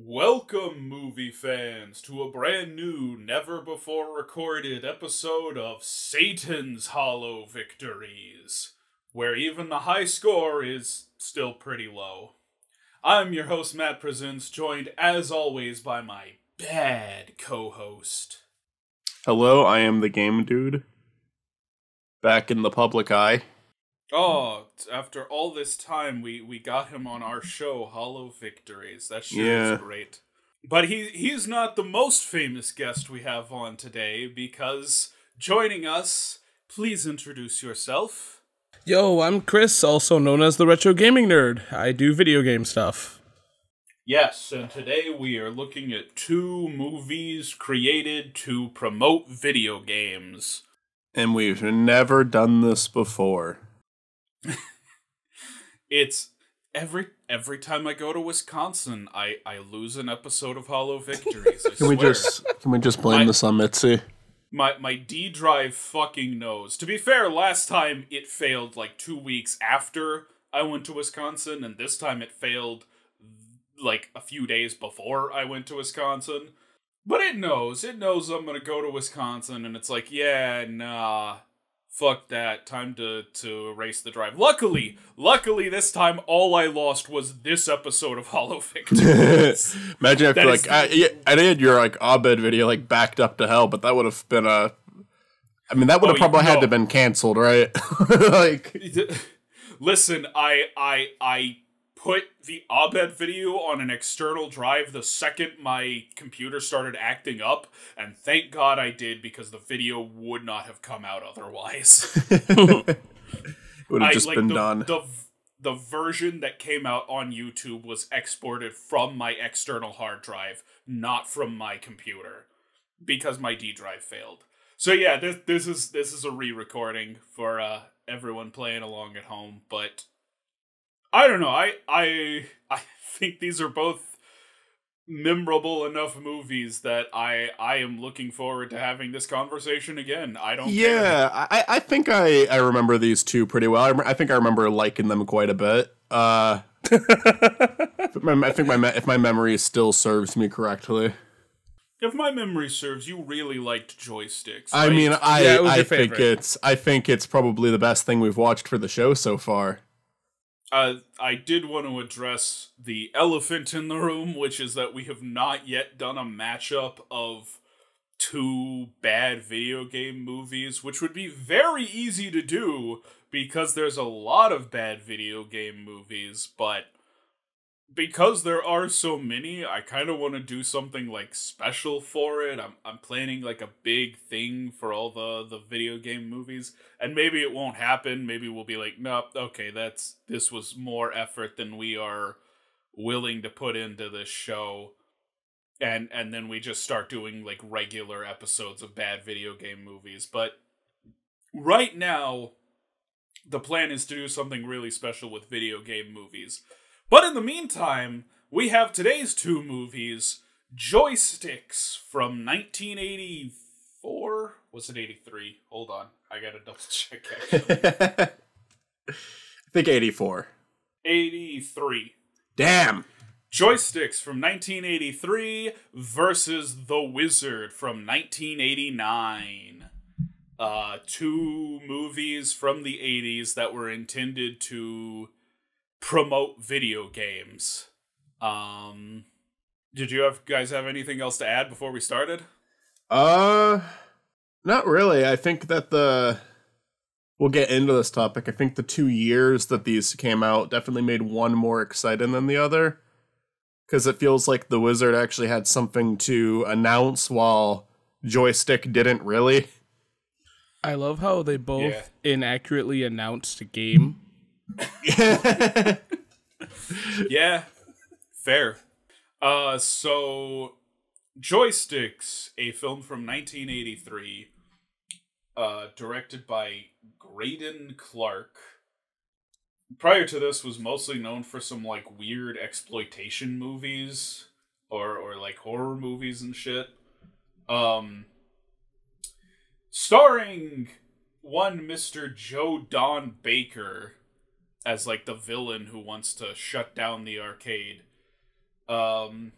Welcome, movie fans, to a brand new, never before recorded episode of Satan's Hollow Victories, where even the high score is still pretty low. I'm your host, Matt Presents, joined as always by my bad co host. Hello, I am the game dude. Back in the public eye. Oh, after all this time, we we got him on our show, Hollow Victories. That sure Yeah. is great. But he he's not the most famous guest we have on today because joining us, please introduce yourself. Yo, I'm Chris, also known as the Retro Gaming Nerd. I do video game stuff. Yes, and today we are looking at two movies created to promote video games. And we've never done this before. It's every every time I go to Wisconsin, I I lose an episode of Hollow Victories. Can we just can we just blame I- this on Mitzi? My my D drive fucking knows. To be fair, last time it failed like two weeks after I went to Wisconsin, and this time it failed like a few days before I went to Wisconsin. But it knows. It knows I'm gonna go to Wisconsin, and it's like, yeah, nah. Fuck that. Time to to erase the drive. Luckily, luckily this time all I lost was this episode of Hollow Victories. Imagine if like I, yeah, I did your like Abed video like backed up to hell, but that would have been a. I mean, that would Oh, have probably you- had to been canceled, right? like, Listen, I I I put the Abed video on an external drive the second my computer started acting up, and thank God I did because the video would not have come out otherwise. it would have I just like been the, done. the the version that came out on YouTube was exported from my external hard drive, not from my computer, because my D drive failed. So yeah, this this is this is a re-recording for uh, everyone playing along at home. But I don't know. I I I think these are both memorable enough movies that I I am looking forward to having this conversation again. I don't. care. Yeah, I, I think I, I remember these two pretty well. I, rem- I think I remember liking them quite a bit. Uh, I think my me- if my memory still serves me correctly. If my memory serves, you really liked joysticks. I mean, I Yeah, I think favorite. it's I think it's probably the best thing we've watched for the show so far. Uh, I did want to address the elephant in the room, which is that we have not yet done a matchup of two bad video game movies, which would be very easy to do because there's a lot of bad video game movies, but because there are so many, I kind of want to do something like special for it. I'm I'm planning like a big thing for all the the video game movies, and maybe it won't happen. Maybe we'll be like, nope, okay, that's this was more effort than we are willing to put into this show. And and then we just start doing like regular episodes of bad video game movies. But right now, the plan is to do something really special with video game movies. But in the meantime, we have today's two movies Joysticks from 1984. Was it 83? Hold on. I gotta double check. actually. I think eighty four. 83. Damn. Joysticks from 1983 versus The Wizard from 1989. Uh, two movies from the 80s that were intended to promote video games. Um, did you have guys have anything else to add before we started? Uh, not really. I think that the we'll get into this topic. I think the two years that these came out definitely made one more exciting than the other, because it feels like the Wizard actually had something to announce while Joystick didn't really. I love how they both Yeah. inaccurately announced a game. yeah, fair. Uh, so Joysticks, a film from 1983, uh, directed by Greydon Clark. Prior to this, was mostly known for some like weird exploitation movies or or like horror movies and shit. Um, starring one Mister Joe Don Baker as like the villain who wants to shut down the arcade. Um,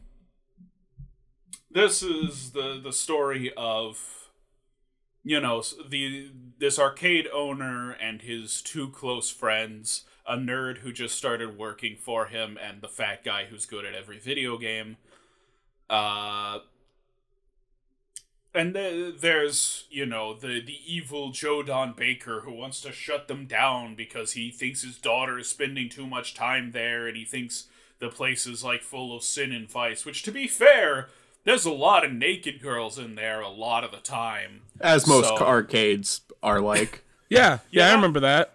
this is the the story of you know the this arcade owner and his two close friends a nerd who just started working for him and the fat guy who's good at every video game uh and th- there's you know the the evil Joe Don Baker who wants to shut them down because he thinks his daughter is spending too much time there and he thinks the place is like full of sin and vice which to be fair there's a lot of naked girls in there a lot of the time As most So- arcades are like. Yeah, yeah, Yeah. I remember that.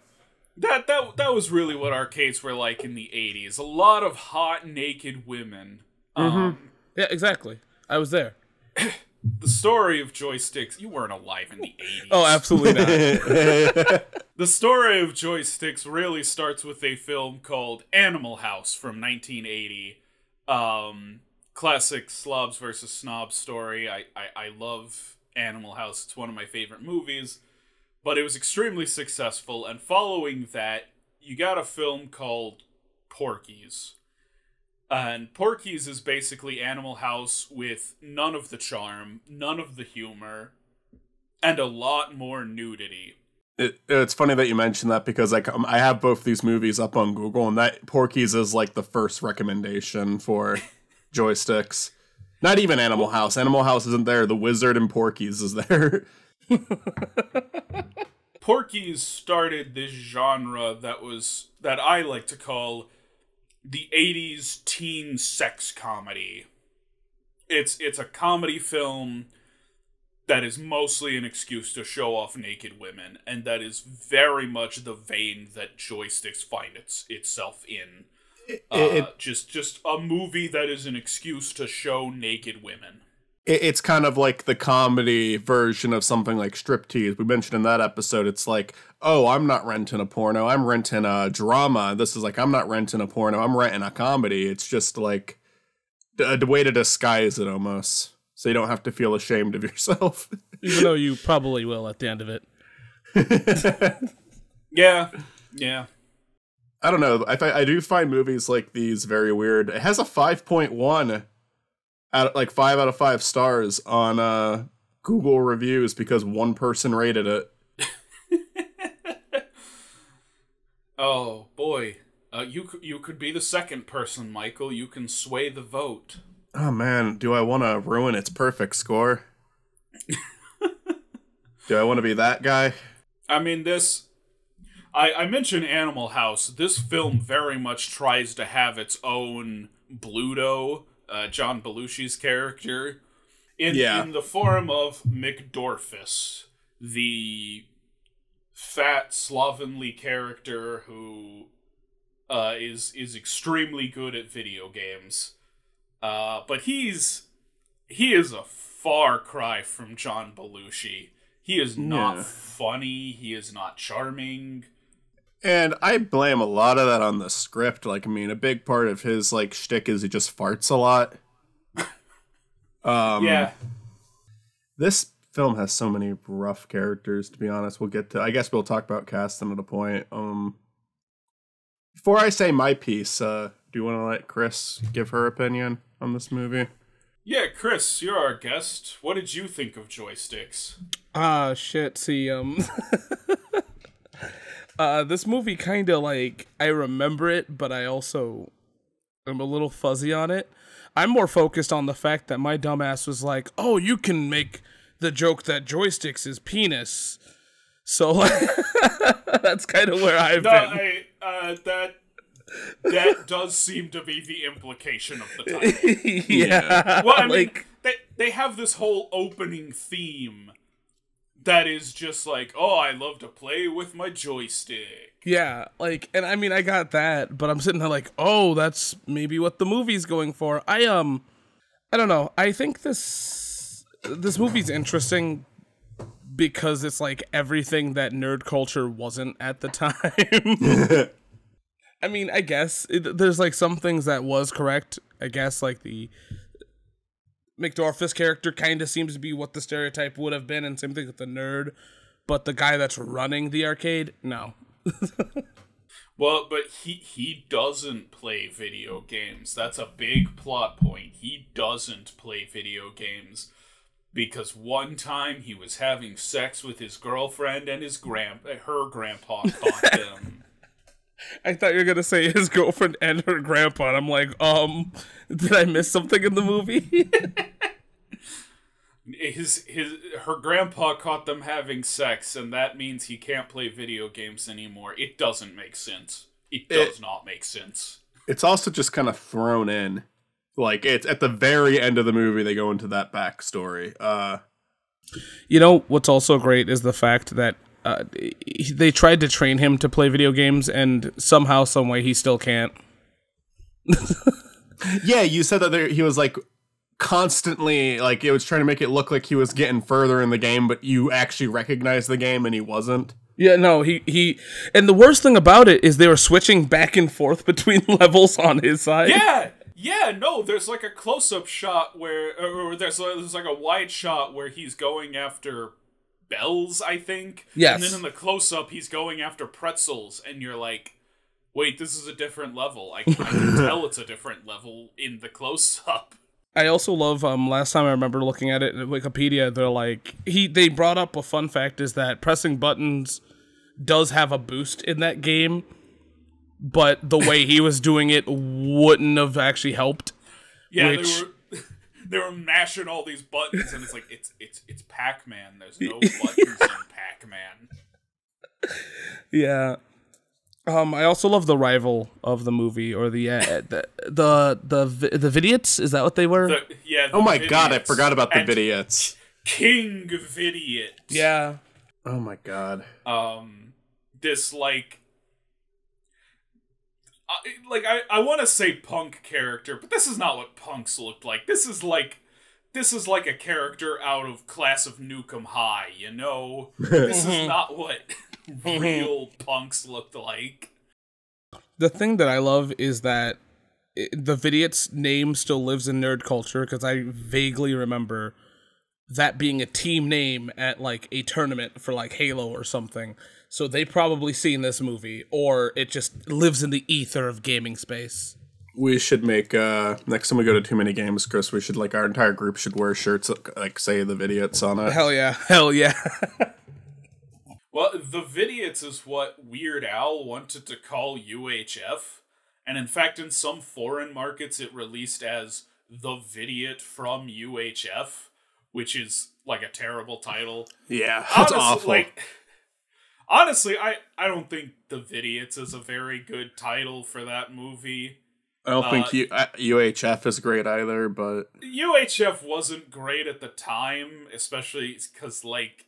that that that was really what arcades were like in the 80s a lot of hot naked women um Yeah, exactly. I was there. the story of joysticks you weren't alive in the 80s Oh, absolutely not. The story of joysticks really starts with a film called Animal House from 1980. Um, classic slobs versus snobs story. I, I, I love Animal House. It's one of my favorite movies. But it was extremely successful, and following that, you got a film called Porky's. And Porky's is basically Animal House with none of the charm, none of the humor, and a lot more nudity. It, it's funny that you mentioned that because like um, I have both these movies up on Google, and that Porky's is like the first recommendation for joysticks. Not even Animal House. Animal House isn't there. The Wizard and Porky's is there. Porky's started this genre that was that I like to call the 80s teen sex comedy. It's it's a comedy film that is mostly an excuse to show off naked women and that is very much the vein that joysticks find its itself in. Uh, it- just just a movie that is an excuse to show naked women. It, it's kind of like the comedy version of something like striptease. We mentioned in that episode, it's like, oh, I'm not renting a porno, I'm renting a drama. This is like, I'm not renting a porno, I'm renting a comedy. It's just like a, a way to disguise it almost, so you don't have to feel ashamed of yourself. Even though you probably will at the end of it. Yeah. Yeah. I don't know. I fi- I do find movies like these very weird. It has a five point one out like five out of five stars on uh Google reviews because one person rated it. Oh boy, uh, you c- you could be the second person, Michael. You can sway the vote. Oh man, do I want to ruin its perfect score? do I want to be that guy? I mean, this. I I mentioned Animal House. This film very much tries to have its own Bluto, uh, John Belushi's character, in Yeah. in the form of McDorfus, the fat slovenly character who uh, is is extremely good at video games. Uh, but he's he is a far cry from John Belushi. He is not Yeah. funny. He is not charming. And I blame a lot of that on the script. Like, I mean, a big part of his like shtick is he just farts a lot. Um, yeah, this film has so many rough characters. To be honest, we'll get to. I guess we'll talk about casting at a point. Um, before I say my piece, uh, do you want to let Chris give her opinion on this movie? yeah. Chris, you're our guest. What did you think of joysticks? Ah, shit. See, um, uh, this movie kind of like I remember it, but I also am a little fuzzy on it. I'm more focused on the fact that my dumbass was like, "Oh, you can make the joke that joysticks is penis." So that's kind of where I've No, been. I, uh, that that does seem to be the implication of the title. yeah, Well, I mean, like they they have this whole opening theme that is just like, oh, I love to play with my joystick. Yeah, like, and I mean, I got that, but I'm sitting there like, oh, that's maybe what the movie's going for. I um, I don't know. I think this this movie's interesting because it's like everything that nerd culture wasn't at the time. I mean, I guess it, there's like some things that was correct. I guess like the McDorfus character kind of seems to be what the stereotype would have been, and same thing with the nerd. But the guy that's running the arcade, no. Well, but he he doesn't play video games. That's a big plot point. He doesn't play video games because one time he was having sex with his girlfriend and his grand her grandpa caught him. I thought you were gonna say his girlfriend and her grandpa. And I'm like, um, did I miss something in the movie? his his her grandpa caught them having sex, and that means he can't play video games anymore. It doesn't make sense. It does It- not make sense. It's also just kind of thrown in. Like it's at the very end of the movie they go into that backstory. Uh you know what's also great is the fact that uh, they tried to train him to play video games, and somehow, some way, he still can't. yeah, you said that there, he was like constantly like it was trying to make it look like he was getting further in the game, but you actually recognized the game and he wasn't. Yeah, no, he he, and the worst thing about it is they were switching back and forth between levels on his side. Yeah, yeah. No, there's like a close-up shot where, or there's there's like a wide shot where he's going after bells, I think. Yes. And then in the close-up, he's going after pretzels, and you're like, wait, this is a different level. I, I can tell it's a different level in the close-up. I also love um last time I remember looking at it at Wikipedia they're like he they brought up a fun fact is that pressing buttons does have a boost in that game but the way he was doing it wouldn't have actually helped. Yeah, Which- they were they were mashing all these buttons, and it's like it's it's it's Pac-Man. There's no buttons in Pac-Man. Yeah. Um I also love the rival of the movie or the uh, the the the vi- the Vidiots is that what they were? The, yeah. the Oh my god, I forgot about the and vidiots. King Vidiot. yeah. Oh my god. um this like I like I, I want to say punk character but this is not what punks looked like. This is like this is like a character out of class of Nuke 'Em High you know? This is not what real punks looked like. The thing that I love is that i the Vidiot's name still lives in nerd culture because I vaguely remember that being a team name at like a tournament for like Halo or something. So they probably seen this movie, or it just lives in the ether of gaming space. We should make uh next time we go to too many games, Chris, we should like our entire group should wear shirts that, like say the vidiots on it. Hell yeah, hell yeah. well the Vidiots is what Weird Al wanted to call UHF and in fact in some foreign markets it released as the Vidiot from UHF which is like a terrible title Yeah, that's honestly, awful. Like, honestly, I I don't think the Vidiots is a very good title for that movie. I don't uh, think U- uh, UHF is great either, but UHF wasn't great at the time, especially because like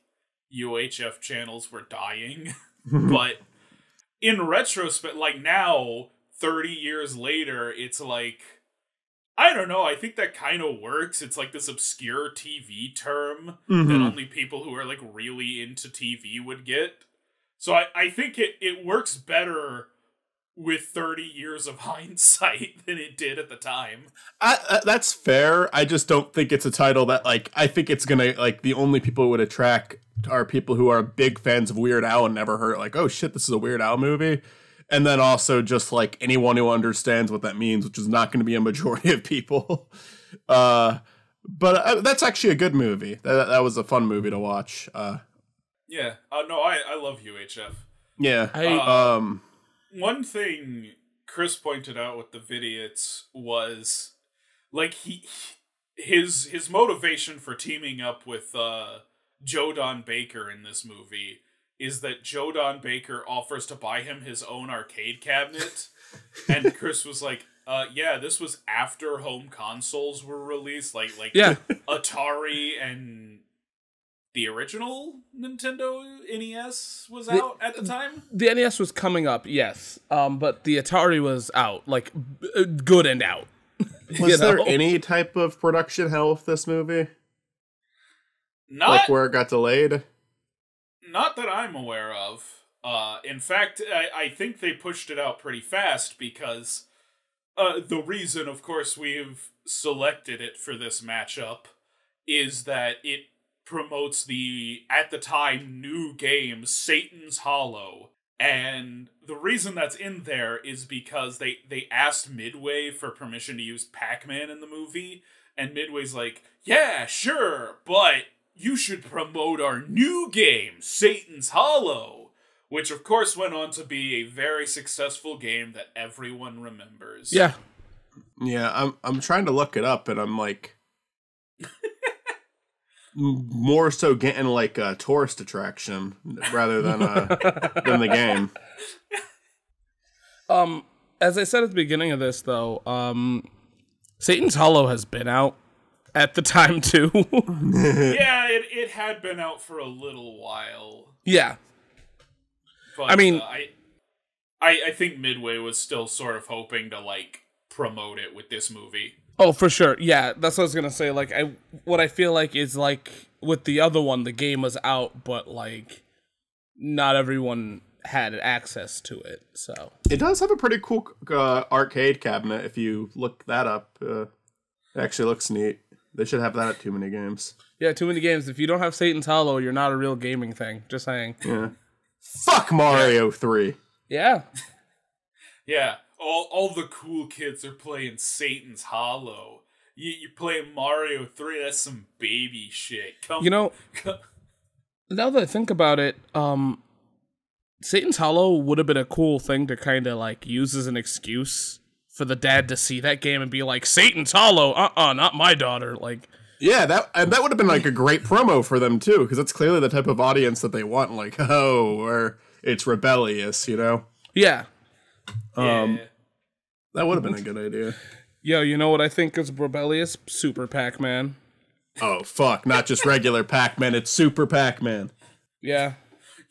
UHF channels were dying. but in retrospect, like now, thirty years later, it's like. I don't know. I think that kind of works. It's like this obscure TV term that Mhm. only people who are like really into TV would get. So I, I think it, it works better with 30 years of hindsight than it did at the time. I, uh, that's fair. I just don't think it's a title that like I think it's gonna like the only people it would attract are people who are big fans of Weird Al and never heard like oh shit this is a Weird Al movie, and then also just like anyone who understands what that means, which is not going to be a majority of people. Uh, but uh, that's actually a good movie. That that was a fun movie to watch. Uh, Yeah. Uh, no, I, I love UHF. yeah. I Uh, Um. One thing Chris pointed out with the Vidiots was like he his his motivation for teaming up with uh Joe Don Baker in this movie is that Joe Don Baker offers to buy him his own arcade cabinet and Chris was like uh yeah this was after home consoles were released like like yeah, Atari and the original Nintendo NES was The- out at the time the NES was coming up, yes, um, but the Atari was out, like b- uh, good and out. Was you there know? any type of production hell with this movie? not like where it got delayed? Not that I'm aware of. Uh, in fact, I, I think they pushed it out pretty fast because uh, the reason, of course, we've selected it for this matchup is that it promotes the, at the time, new game Satan's Hollow. And the reason that's in there is because they they asked Midway for permission to use Pac-Man in the movie, and Midway's like, "Yeah, sure, but you should promote our new game, Satan's Hollow." Which of course went on to be a very successful game that everyone remembers. Yeah. Yeah, I'm I'm trying to look it up, and I'm like, more so getting like a tourist attraction rather than uh than the game. Um, as I said at the beginning of this, though, um, Satan's Hollow has been out at the time too. yeah, it, it had been out for a little while. yeah, But I mean- uh, I, I I think Midway was still sort of hoping to like promote it with this movie. Oh, for sure. Yeah, that's what I was gonna say. Like, I what I feel like is like with the other one, the game was out, but like not everyone had access to it. So It does have a pretty cool uh, arcade cabinet. If you look that up, uh, it actually looks neat. They should have that at too many games. yeah, too many games. If you don't have Satan's Hollow, you're not a real gaming thing. Just saying. Yeah. Fuck Mario Three. Yeah, Yeah, all all the cool kids are playing Satan's Hollow. You you playing Mario Three? That's some baby shit. Come, you know. come- now that I think about it, um, Satan's Hollow would have been a cool thing to kind of like use as an excuse for the dad to see that game and be like, "Satan's Hollow, uh, uh not my daughter." Like, Yeah, that and that would have been like a great promo for them too, because that's clearly the type of audience that they want. Like, oh, or it's rebellious, you know. yeah, Um, yeah. That would have been a good idea. yo, you know what I think is rebellious? Super Pac-Man. Oh fuck! Not just regular Pac-Man; it's Super Pac-Man. Yeah,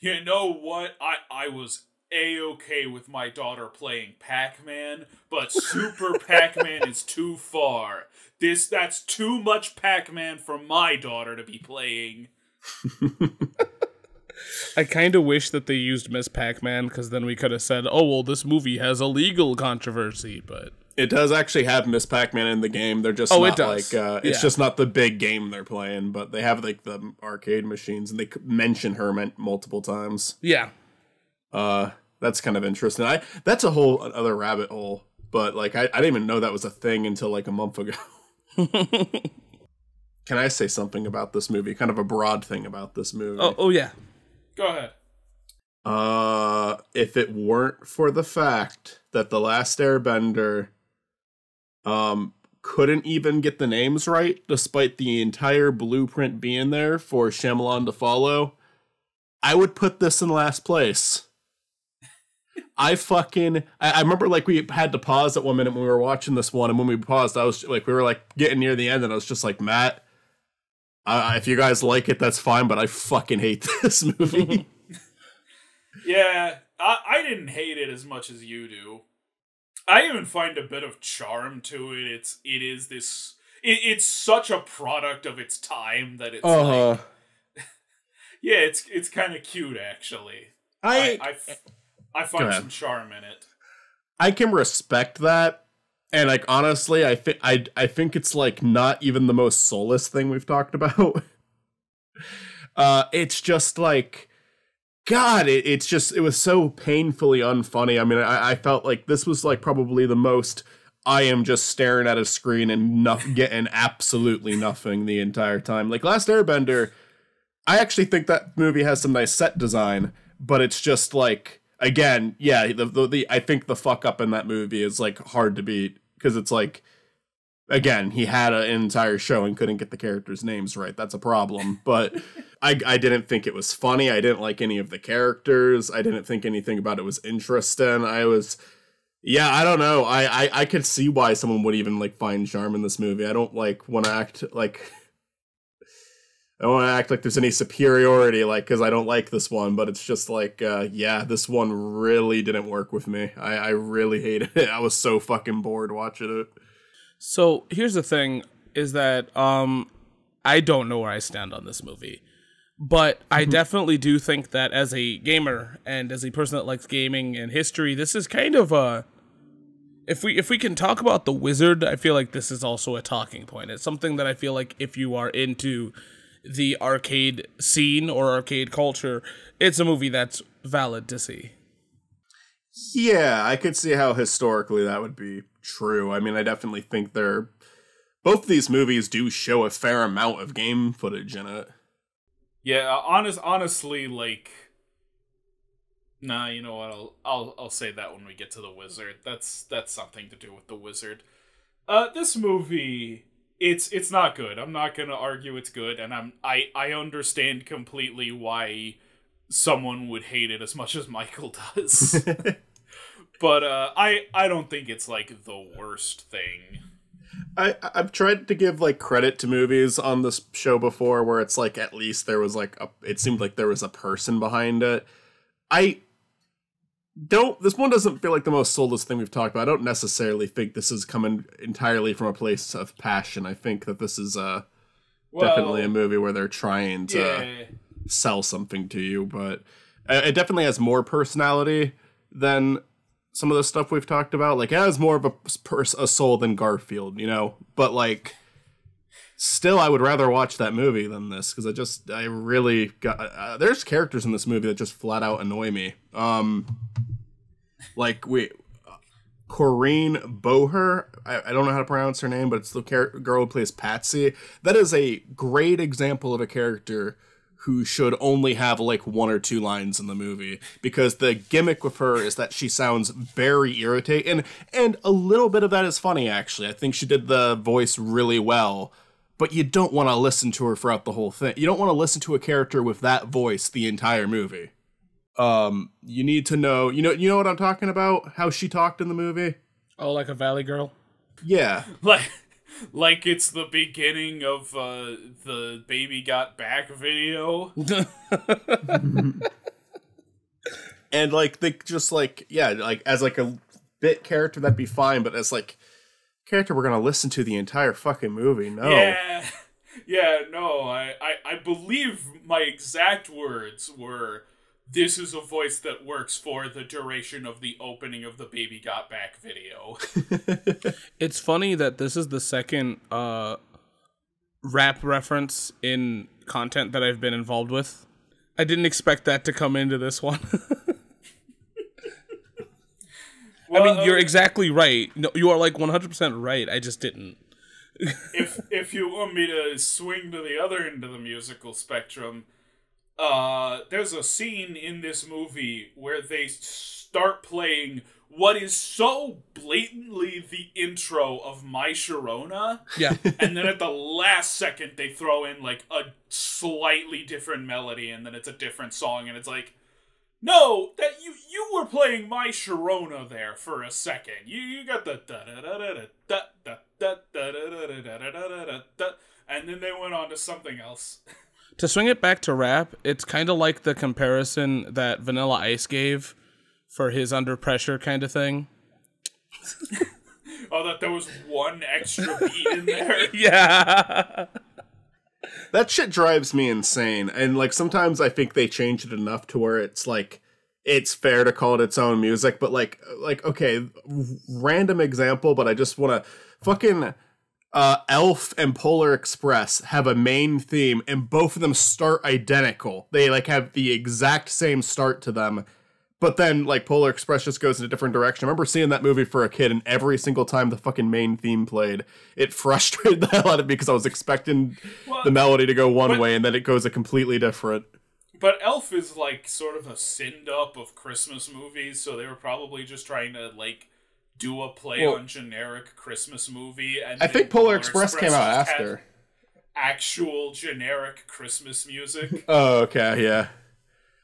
You know what? I I was a okay with my daughter playing Pac-Man, but Super Pac-Man is too far. This that's too much Pac-Man for my daughter to be playing. I kind of wish that they used Ms. Pac-Man because then we could have said, "Oh well, this movie has a legal controversy," but It does actually have Ms. Pac-Man in the game. They're just Oh, it does. like uh, it's Yeah. just not the big game they're playing, but they have like the arcade machines, and they mention her multiple times. yeah, Uh, that's kind of interesting. I that's a whole other rabbit hole. But like, I, I didn't even know that was a thing until like a month ago. Can I say something about this movie? Kind of a broad thing about this movie. oh oh yeah, Go ahead. Uh, if it weren't for the fact that the last Airbender, um, couldn't even get the names right, despite the entire blueprint being there for Shyamalan to follow, I would put this in last place. I fucking I, I remember like we had to pause at one minute when we were watching this one, and when we paused, I was like we were like getting near the end, and I was just like Matt. Uh, if you guys like it, that's fine, but I fucking hate this movie. Yeah, I, I didn't hate it as much as you do. I even find a bit of charm to it. It's it is this. It, it's such a product of its time that it's Uh-huh. like yeah, it's it's kind of cute actually. I, I I, f- I find ahead. some charm in it. I can respect that. And like honestly, I think I I think it's like not even the most soulless thing we've talked about. uh it's just like God, it, it's just it was so painfully unfunny. I mean, I, I felt like this was like probably the most I am just staring at a screen and not getting absolutely nothing the entire time. Like Last Airbender, I actually think that movie has some nice set design, but it's just like again, yeah, the the, the I think the fuck up in that movie is like hard to beat because it's like again, he had an entire show and couldn't get the characters' names right. That's a problem. But I I didn't think it was funny. I didn't like any of the characters. I didn't think anything about it was interesting. I was yeah, I don't know. I, I I could see why someone would even like find charm in this movie. I don't like want to act like I don't want to act like there's any superiority, like because I don't like this one. But it's just like, uh, yeah, this one really didn't work with me. I I really hated it. I was so fucking bored watching it. So here's the thing: is that um, I don't know where I stand on this movie, but I definitely do think that as a gamer and as a person that likes gaming and history, this is kind of a. If we if we can talk about the wizard, I feel like this is also a talking point. It's something that I feel like if you are into the arcade scene or arcade culture, it's a movie that's valid to see. Yeah, I could see how historically that would be true. I mean, I definitely think they're both of these movies do show a fair amount of game footage in it. Yeah, honest, honestly, like, nah, you know what? I'll, I'll, I'll say that when we get to the wizard. That's that's something to do with the wizard. Uh, this movie, it's it's not good. I'm not gonna argue it's good, and I'm I I understand completely why someone would hate it as much as Michael does. but uh, I I don't think it's like the worst thing. I I've tried to give like credit to movies on this show before where it's like at least there was like a it seemed like there was a person behind it. I don't this one doesn't feel like the most soulless thing we've talked about. I don't necessarily think this is coming entirely from a place of passion. I think that this is uh Well, definitely a movie where they're trying to yeah. sell something to you, but uh, it definitely has more personality than some of the stuff we've talked about. Like it has more of a a soul than Garfield, you know. But like, still, I would rather watch that movie than this because I just I really got. Uh, there's characters in this movie that just flat out annoy me. Um, like we. Corinne Bohrer, I, I don't know how to pronounce her name, but it's the girl who plays Patsy. That is a great example of a character who should only have like one or two lines in the movie because the gimmick with her is that she sounds very irritating and a little bit of that is funny actually. I think she did the voice really well. But you don't want to listen to her throughout the whole thing. You don't want to listen to a character with that voice the entire movie. Um, you need to know, you know, you know what I'm talking about? How she talked in the movie? Oh, like a Valley Girl. Yeah. like like it's the beginning of uh the baby got back video and like they just like yeah like as like a bit character that'd be fine but as like character we're gonna listen to the entire fucking movie no yeah yeah no I, I i believe my exact words were this is a voice that works for the duration of the opening of the baby got back video It's funny that this is the second uh, rap reference in content that I've been involved with. I didn't expect that to come into this one. I mean, you're uh, exactly right. No, you are like 100% right. I just didn't. if if you want me to swing to the other end of the musical spectrum, uh, there's a scene in this movie where they start playing what is so blatantly the intro of My Sharona, Yeah. and then at the last second they throw in like a slightly different melody, and then it's a different song, and it's like. No, that you you were playing my Sharona there for a second. You you got the da da da da da da da da da da da da da da da da and then they went on to something else. to swing it back to rap, it's kind of like the comparison that Vanilla Ice gave for his under pressure kind of thing. Oh, that there was one extra beat in there. Yeah. That shit drives me insane and like sometimes i think they changed it enough to where it's like it's fair to call it its own music but like like okay random example but i just want to fucking uh elf and polar express have a main theme and both of them start identical. They like have the exact same start to them but then like polar express just goes in a different direction i remember seeing that movie for a kid and every single time the fucking main theme played it frustrated the hell out of me because i was expecting Well, the melody to go one but- way and then it goes a completely different But Elf is like sort of a send up of Christmas movies, so they were probably just trying to like do a play Well- on generic Christmas movie. And i think polar express came out after Actual generic Christmas music. oh okay yeah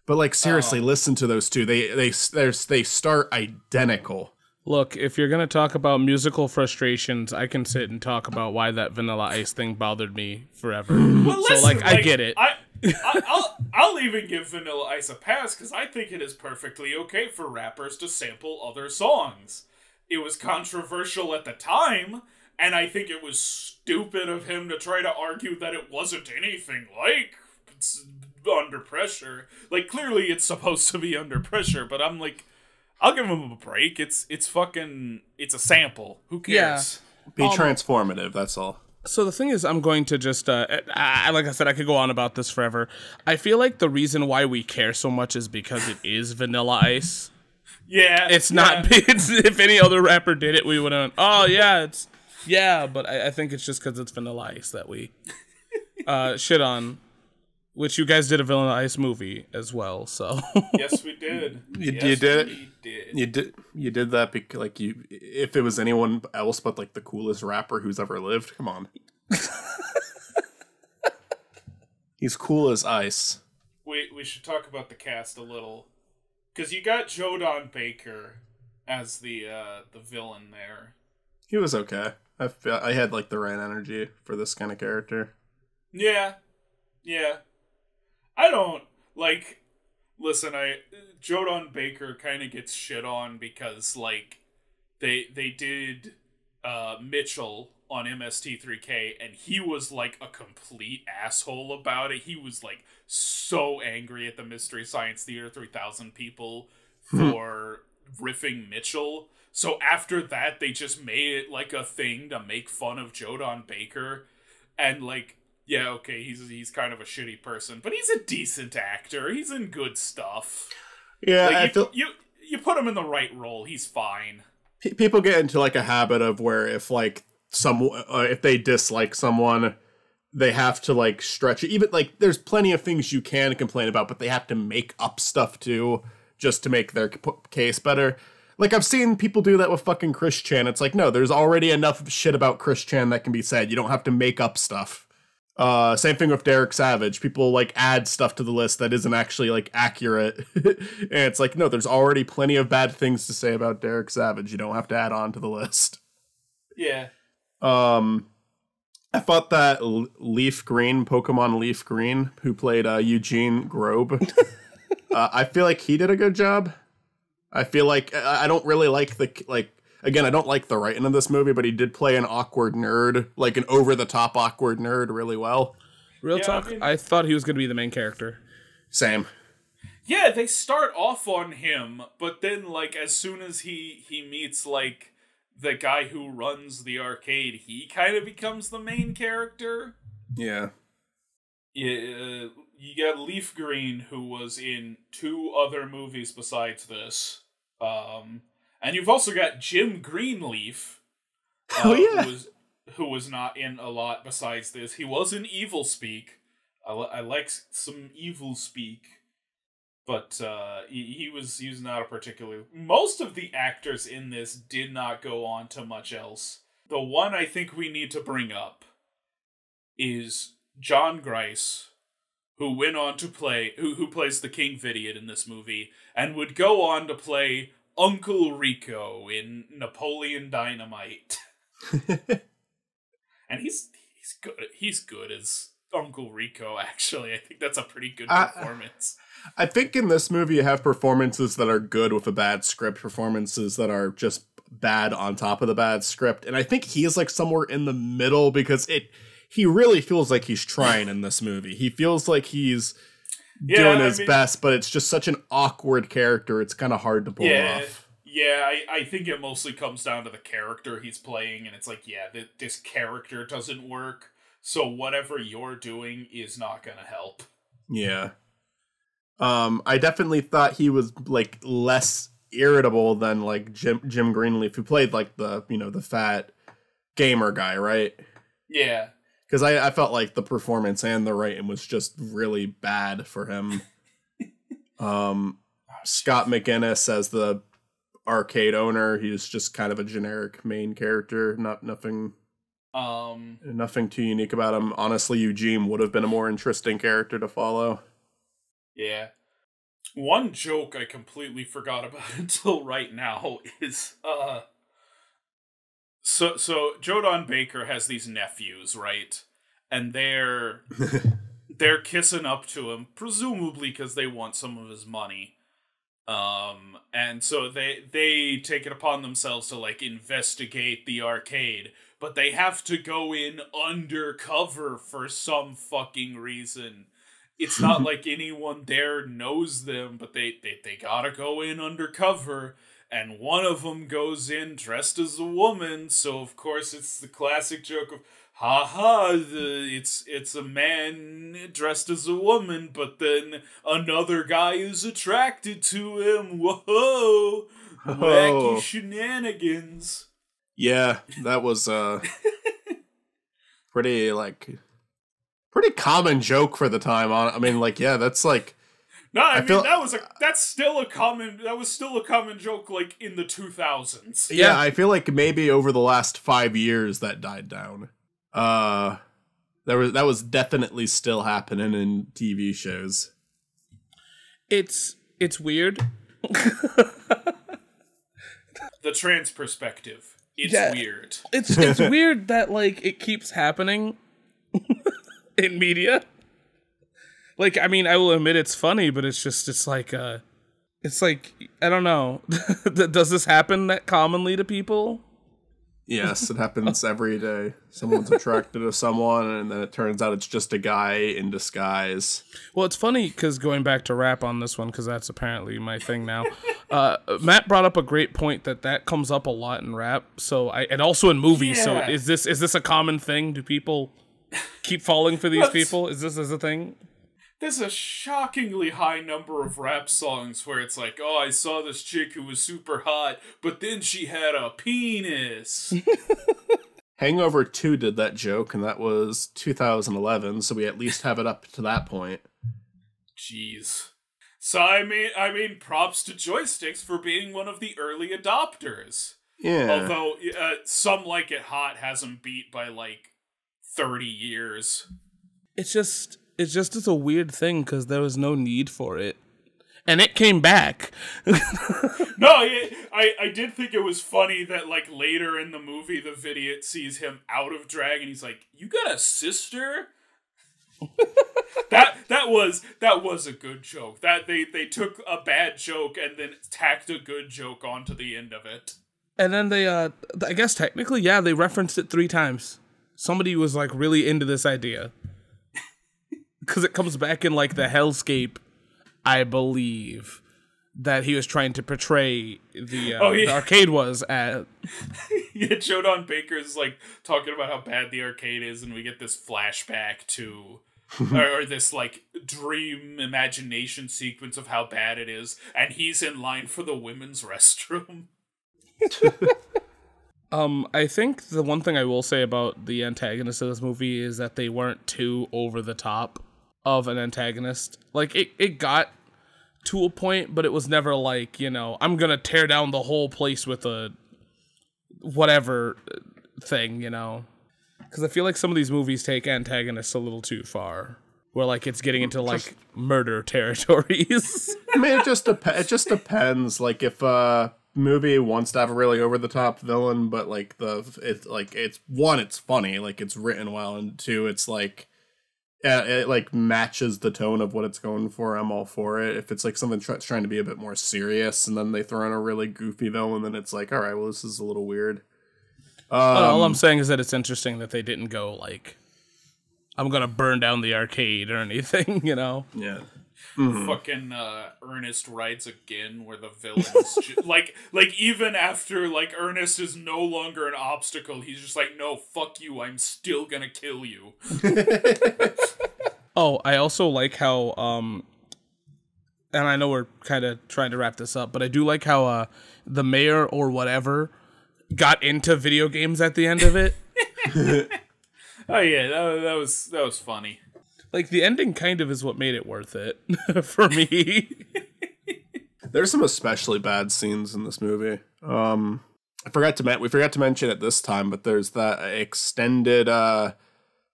but like seriously Oh. listen to those two they they there's they start identical Look, if you're going to talk about musical frustrations, I can sit and talk about why that Vanilla Ice thing bothered me forever. Well, so, listen, like, I get it. I, I, I'll, I'll even give Vanilla Ice a pass because I think it is perfectly okay for rappers to sample other songs. It was controversial at the time, and I think it was stupid of him to try to argue that it wasn't anything like it's under pressure. Like, clearly it's supposed to be under pressure, but I'm like, I'll give him a break. It's it's fucking it's a sample. Who cares? be transformative that's all So the thing is, I'm going to just, uh, I, like I said, I could go on about this forever. I feel like the reason why we care so much is because it is Vanilla Ice. Yeah, It's not. It's, if any other rapper did it, we would have. Oh yeah, it's yeah. But I, I think it's just because it's Vanilla Ice that we uh, shit on. Which you guys did a Vanilla Ice movie as well. So yes, we did. You- yes, you did it? We did. You did you did that because like you if it was anyone else but like the coolest rapper who's ever lived, come on. He's cool as ice. we we should talk about the cast a little because you got Joe Don Baker as the uh the villain there. He was okay. I fe- I had like the right energy for this kind of character. Yeah, yeah. I don't like. Listen, I Joe Don Baker kind of gets shit on because like they they did uh Mitchell on MST3K and he was like a complete asshole about it. He was like so angry at the Mystery Science Theater 3000 people for riffing Mitchell. So after that they just made it like a thing to make fun of Joe Don Baker and like yeah, okay, he's he's kind of a shitty person, but he's a decent actor. He's in good stuff. Yeah, Like, you, feel you you put him in the right role, he's fine. pe- people get into like a habit of where if like some uh, if they dislike someone they have to like stretch it even like there's plenty of things you can complain about but they have to make up stuff too just to make their case better like i've seen people do that with fucking chris chan it's like no there's already enough shit about chris chan that can be said you don't have to make up stuff uh same thing with derek savage people like add stuff to the list that isn't actually like accurate and it's like no there's already plenty of bad things to say about derek savage you don't have to add on to the list Yeah. um, I thought that Leif Green, Pokemon Leaf Green, who played uh, Eugene Groebe, uh, I feel like he did a good job. I feel like I I don't really like the like again. I don't like the writing of this movie, but he did play an awkward nerd, like an over the top awkward nerd, really well. real Yeah, I talk, mean- I thought he was going to be the main character. Same. Yeah, they start off on him, but then like as soon as he he meets like the guy who runs the arcade, he kind of becomes the main character. Yeah. Yeah, uh, you got Leif Green, who was in two other movies besides this. Um, and you've also got Jim Greenleaf. uh, Oh, yeah. Who was, who was not in a lot besides this. He was in Evil Speak. I, I like some Evil Speak. But uh, he, he was he was not a particular. Most of the actors in this did not go on to much else. The one I think we need to bring up is Jon Gries, who went on to play who who plays the King Vidiot in this movie, and would go on to play Uncle Rico in Napoleon Dynamite. and he's he's good he's good as Uncle Rico actually. I think that's a pretty good performance. I think in this movie you have performances that are good with a bad script, performances that are just bad on top of the bad script, and I think he is like somewhere in the middle because it he really feels like he's trying in this movie. He feels like he's Yeah, doing I his mean- best, but it's just such an awkward character. It's kind of hard to pull yeah, off. yeah. I, I think it mostly comes down to the character he's playing, and it's like, yeah, th- this character doesn't work. So whatever you're doing is not gonna help. Yeah. Um, I definitely thought he was like less irritable than like Jim Jim Greenleaf, who played like the you know the fat gamer guy, right? Yeah, because I, I felt like the performance and the writing was just really bad for him. um, Scott McGinnis as the arcade owner, he's just kind of a generic main character. Not nothing, um, nothing too unique about him. Honestly, Eugene would have been a more interesting character to follow. yeah. One joke I completely forgot about until right now is uh. So so Joe Don Baker has these nephews, right? And they're they're kissing up to him, presumably because they want some of his money. Um, and so they they take it upon themselves to like investigate the arcade, but they have to go in undercover for some fucking reason. It's not like anyone there knows them, but they, they they gotta go in undercover. And one of them goes in dressed as a woman, so of course it's the classic joke of haha, the, it's it's a man dressed as a woman, but then another guy is attracted to him. Whoa, wacky Oh. shenanigans. Yeah, that was uh pretty like pretty common joke for the time. On I mean, like, yeah, that's like No, I, I mean feel- that was a that's still a common that was still a common joke like in the two thousands. yeah. Yeah. I feel like maybe over the last five years that died down. Uh, there was that was definitely still happening in TV shows. It's it's weird. The trans perspective. It's Yeah. weird. It's it's weird that like it keeps happening in media. Like I mean, I will admit it's funny, but it's just it's like uh it's like I don't know. Does this happen that commonly to people? Yes, it happens every day. Someone's attracted to someone, and then it turns out it's just a guy in disguise. Well, it's funny because going back to rap on this one, because that's apparently my thing now. uh, Matt brought up a great point that that comes up a lot in rap. So I and also in movies. So is this is this a common thing? Do people keep falling for these people? Is this is a thing? There's a shockingly high number of rap songs where it's like, oh, I saw this chick who was super hot, but then she had a penis. Hangover 2 did that joke, and that was 2011, so we at least have it up to that point. Jeez. So I mean, I mean, props to joysticks for being one of the early adopters. Yeah. Although uh, some like it hot hasn't beat by like thirty years. It's just it's just it's a weird thing because there was no need for it, and it came back. No, I, I I did think it was funny that like later in the movie, the video sees him out of drag, and he's like, "You got a sister." that that was that was a good joke. That they they took a bad joke and then tacked a good joke onto the end of it. And then they, uh, I guess technically, yeah, they referenced it three times. Somebody was like really into this idea. Because it comes back in like the hellscape, I believe, that he was trying to portray the, uh, Oh, yeah. the arcade was at. yeah, Joe Don Baker's like talking about how bad the arcade is, and we get this flashback to, or, or this like dream imagination sequence of how bad it is, and he's in line for the women's restroom. Um, I think the one thing I will say about the antagonists of this movie is that they weren't too over the top of an antagonist. Like it, it got to a point, but it was never like you know I'm gonna tear down the whole place with a whatever uh, thing, you know. Because I feel like some of these movies take antagonists a little too far, where like it's getting into like murder territories. I mean, it just dep- it just depends. Like if a movie wants to have a really over the top villain, but like the it's like it's one, it's funny, like it's written well, and two, it's like yeah, it like matches the tone of what it's going for. I'm all for it. If it's like something tr- trying to be a bit more serious, and then they throw in a really goofy villain, and then it's like, all right, well, this is a little weird. Um, All I'm saying is that it's interesting that they didn't go like, I'm gonna burn down the arcade or anything, you know. yeah. Fucking uh, Ernest rides again, where the villains ju- like like even after like Ernest is no longer an obstacle, he's just like, no, fuck you, I'm still gonna kill you. Oh, I also like how um and I know we're kind of trying to wrap this up, but I do like how uh the mayor or whatever got into video games at the end of it. Oh yeah, that, that was that was funny. Like the ending kind of is what made it worth it for me. There's some especially bad scenes in this movie. Um, I forgot to men- we forgot to mention it this time, but there's that extended uh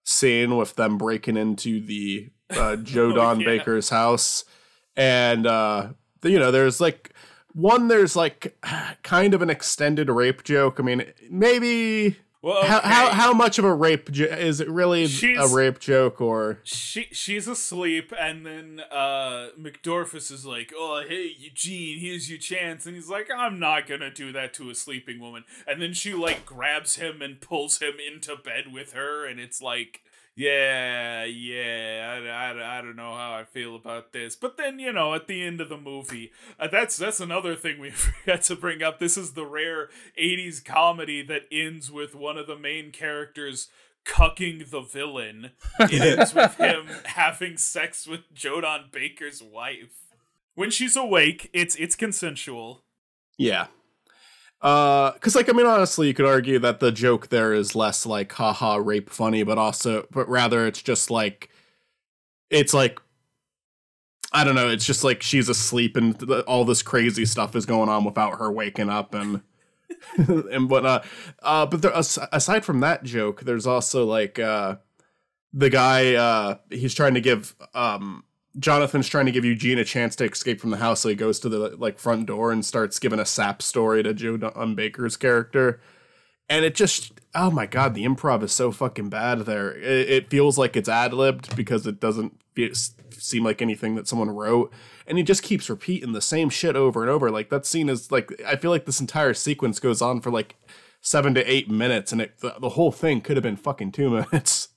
scene with them breaking into the uh, Joe Don yeah. Baker's house, and uh, you know, there's like one, there's like kind of an extended rape joke. I mean, maybe. Well, How, how how much of a rape jo- is it really a rape joke or she she's asleep and then uh McDorfus is like, "Oh, hey Eugene, here's your chance." And he's like, "I'm not going to do that to a sleeping woman." And then she like grabs him and pulls him into bed with her and it's like, "Yeah, yeah, I, I, I don't know how I feel about this." But then, you know, at the end of the movie, uh, that's that's another thing we forgot to bring up. This is the rare 80s comedy that ends with one of the main characters cucking the villain. It ends with him having sex with Joe Don Baker's wife. When she's awake, it's it's consensual. Yeah. Uh, cause like I mean, honestly, you could argue that the joke there is less like haha rape funny, but also, but rather it's just like, it's like, I don't know, it's just like she's asleep and th- all this crazy stuff is going on without her waking up and and whatnot. Uh, but there, as- aside from that joke, there's also like uh, the guy uh, he's trying to give um Jonathan's trying to give Eugene a chance to escape from the house, so he goes to the like front door and starts giving a sap story to Joe Don Baker's character. And it just, oh my god, the improv is so fucking bad there. It, it feels like it's ad libbed because it doesn't seem like anything that someone wrote. And he just keeps repeating the same shit over and over. Like that scene is like, I feel like this entire sequence goes on for like seven to eight minutes, and it, the, the whole thing could have been fucking two minutes.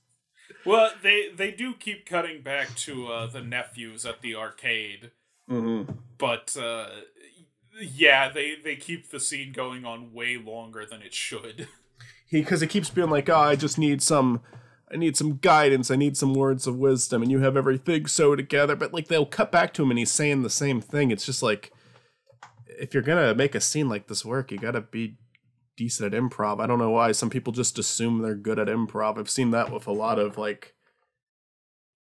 Well, they they do keep cutting back to uh, the nephews at the arcade, Mm-hmm. but uh, yeah, they they keep the scene going on way longer than it should. he because he keeps being like, "Oh, I just need some, I need some guidance. I need some words of wisdom." And you have everything so together, but like they'll cut back to him and he's saying the same thing. It's just like, if you're gonna make a scene like this work, you gotta be decent at improv. I don't know why some people just assume they're good at improv. I've seen that with a lot of like.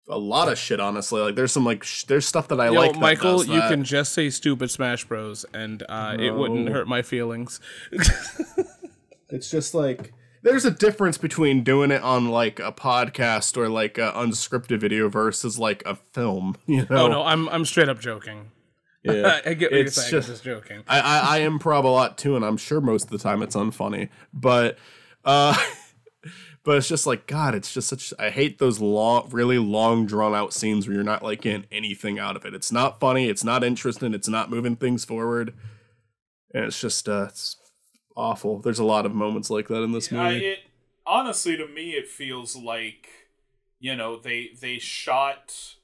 A lot of shit, honestly. Like, there's some like, sh- there's stuff that I Yo, like. Michael, you that. can just say stupid Smash Bros. and uh, it wouldn't hurt my feelings. It's just like there's a difference between doing it on like a podcast or like a unscripted video versus like a film. You know? Oh no, I'm I'm straight up joking. Yeah. I get what you're It's saying. just- I'm just joking. I, I I improv a lot too, and I'm sure most of the time it's unfunny. But uh, but it's just like God. It's just such. I hate those long, really long, drawn out scenes where you're not like getting anything out of it. It's not funny. It's not interesting. It's not moving things forward. And it's just uh, it's awful. There's a lot of moments like that in this I, movie. it honestly to me it feels like you know they they shot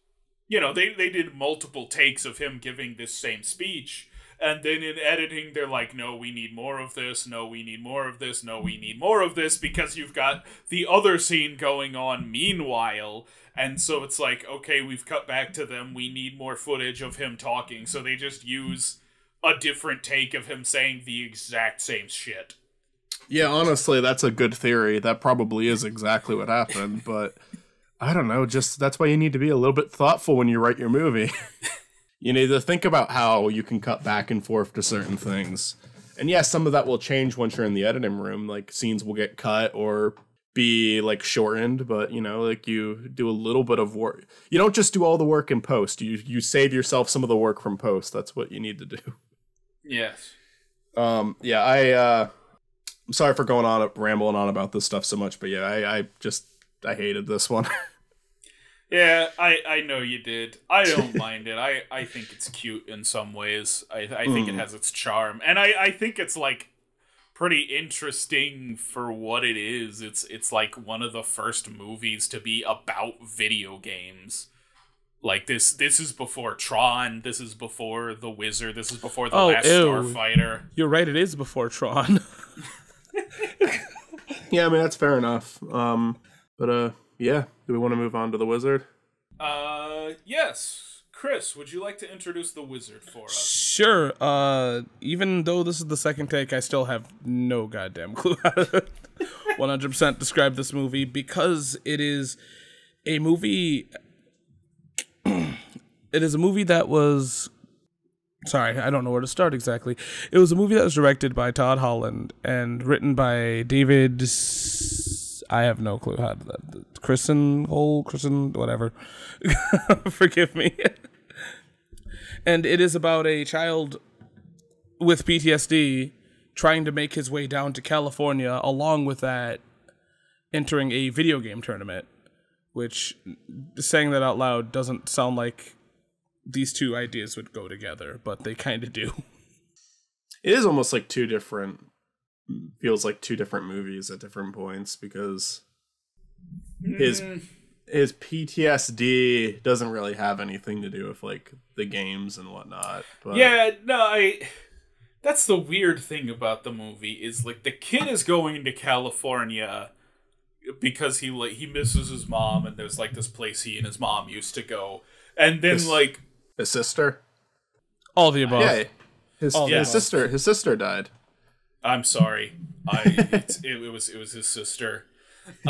you know they they did multiple takes of him giving this same speech and then in editing they're like no we need more of this. No we need more of this. No we need more of this because you've got the other scene going on meanwhile and so it's like okay we've cut back to them. We need more footage of him talking. So they just use a different take of him saying the exact same shit. Yeah, honestly, that's a good theory. That probably is exactly what happened, but I don't know, just that's why you need to be a little bit thoughtful when you write your movie. you need to think about how you can cut back and forth to certain things. And yes, some of that will change once you're in the editing room, like scenes will get cut or be like shortened, but you know, like you do a little bit of work. You don't just do all the work in post. You you save yourself some of the work from post. That's what you need to do. yes Um, yeah, I uh, I'm sorry for going on rambling on about this stuff so much, but yeah, I, I just I hated this one. Yeah, I, I know you did. I don't mind it. I, I think it's cute in some ways. I, I think it has its charm. And I, I think it's like pretty interesting for what it is. It's it's like one of the first movies to be about video games. Like this this is before Tron, this is before The Wizard, this is before The Oh, Last ew. Starfighter. You're right. It is before Tron. yeah, I mean that's fair enough. Um, but uh, yeah, do we want to move on to the wizard? Uh yes. Chris, would you like to introduce the wizard for us? sure. Uh, even though this is the second take, I still have no goddamn clue how to 100% describe this movie because it is a movie. it is a movie that was. Sorry, I don't know where to start exactly. It was a movie that was directed by Todd Holland and written by David. S- I have no clue how to. Kristen Hole, Kristen, whatever. Forgive me. and it is about a child with PTSD trying to make his way down to California, along with that, entering a video game tournament. Which, saying that out loud doesn't sound like these two ideas would go together, but they kind of do. It is almost like two different. Feels like two different movies at different points because his hmm. his PTSD doesn't really have anything to do with like the games and whatnot. But Yeah, no, I. That's the weird thing about the movie is like the kid is going to California because he like he misses his mom and there's like this place he and his mom used to go and then His- like His sister. All the above. Yeah. His, his above. sister. His sister died. I'm sorry. I it, it was it was his sister.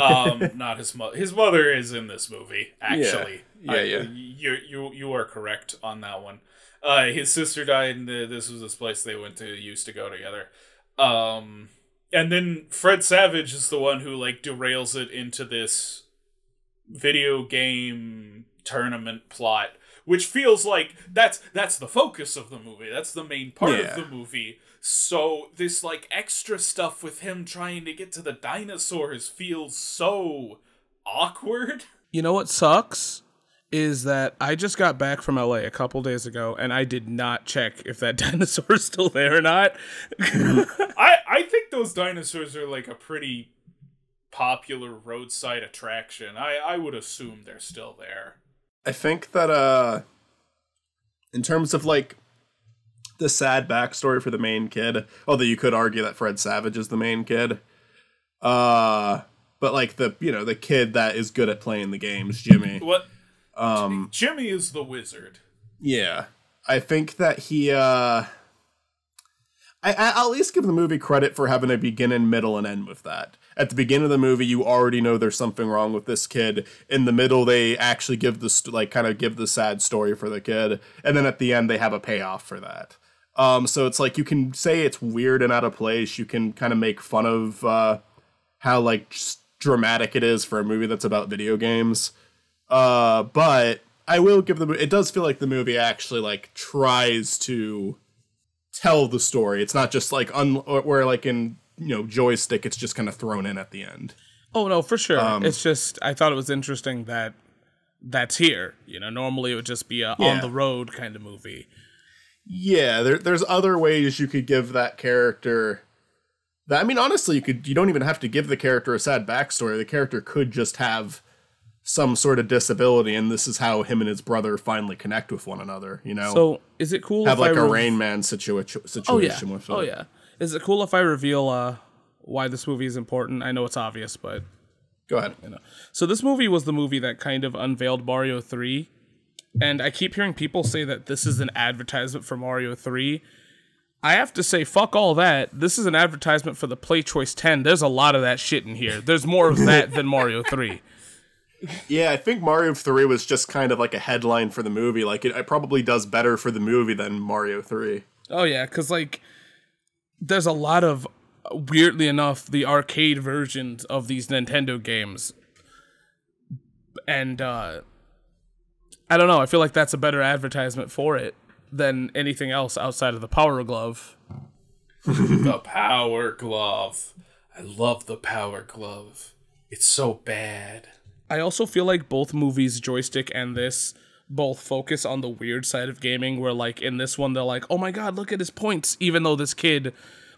Um not his mother. His mother is in this movie actually. Yeah, I- yeah. You you you are correct on that one. Uh his sister died and uh, this was this place they went to used to go together. Um and then Fred Savage is the one who like derails it into this video game tournament plot which feels like that's that's the focus of the movie that's the main part Yeah. of the movie so this like extra stuff with him trying to get to the dinosaurs feels so awkward. You know what sucks? Is that I just got back from LA a couple days ago and I did not check if that dinosaur is still there or not. i i think those dinosaurs are like a pretty popular roadside attraction. I i would assume they're still there. I think that uh in terms of like the sad backstory for the main kid, although you could argue that Fred Savage is the main kid. Uh but like the you know, the kid that is good at playing the games, Jimmy. what Um jimmy is the wizard yeah. I think that he uh I, I- I'll at least give the movie credit for having a beginning, middle, and end with that. At the beginning of the movie, you already know there's something wrong with this kid. In the middle, they actually give the st- like kind of give the sad story for the kid, and then at the end, they have a payoff for that. Um, so it's like you can say it's weird and out of place. You can kind of make fun of uh, how like dramatic it is for a movie that's about video games. Uh, but I will give the it does feel like the movie actually like tries to tell the story. It's not just like un where like in you know joystick, it's just kind of thrown in at the end. Oh no, for sure. Um, it's just I thought it was interesting that that's here. You know, normally it would just be a Yeah. on the road kind of movie. Yeah, there, there's other ways you could give that character. That I mean, honestly, you could. You don't even have to give the character a sad backstory. The character could just have some sort of disability, and this is how him and his brother finally connect with one another. You know, So is it cool have if like I a rev- Rain Man situa- situation Oh yeah. with it. Oh yeah. Is it cool if I reveal uh why this movie is important? I know it's obvious, but Go ahead. So this movie was the movie that kind of unveiled Mario 3. And I keep hearing people say that this is an advertisement for Mario 3. I have to say, fuck all that. This is an advertisement for the PlayChoice-10. There's a lot of that shit in here. There's more of that than Mario 3. Yeah, I think Mario 3 was just kind of like a headline for the movie. Like, it, it probably does better for the movie than Mario 3. Oh, yeah, because, like, there's a lot of, weirdly enough, the arcade versions of these Nintendo games. And, uh, I don't know. I feel like that's a better advertisement for it than anything else outside of the Power Glove. the power glove i love the power glove it's so bad I also feel like both movies, Joystick and this, both focus on the weird side of gaming. Where, like, in this one, they're like, oh my god, look at his points, even though this kid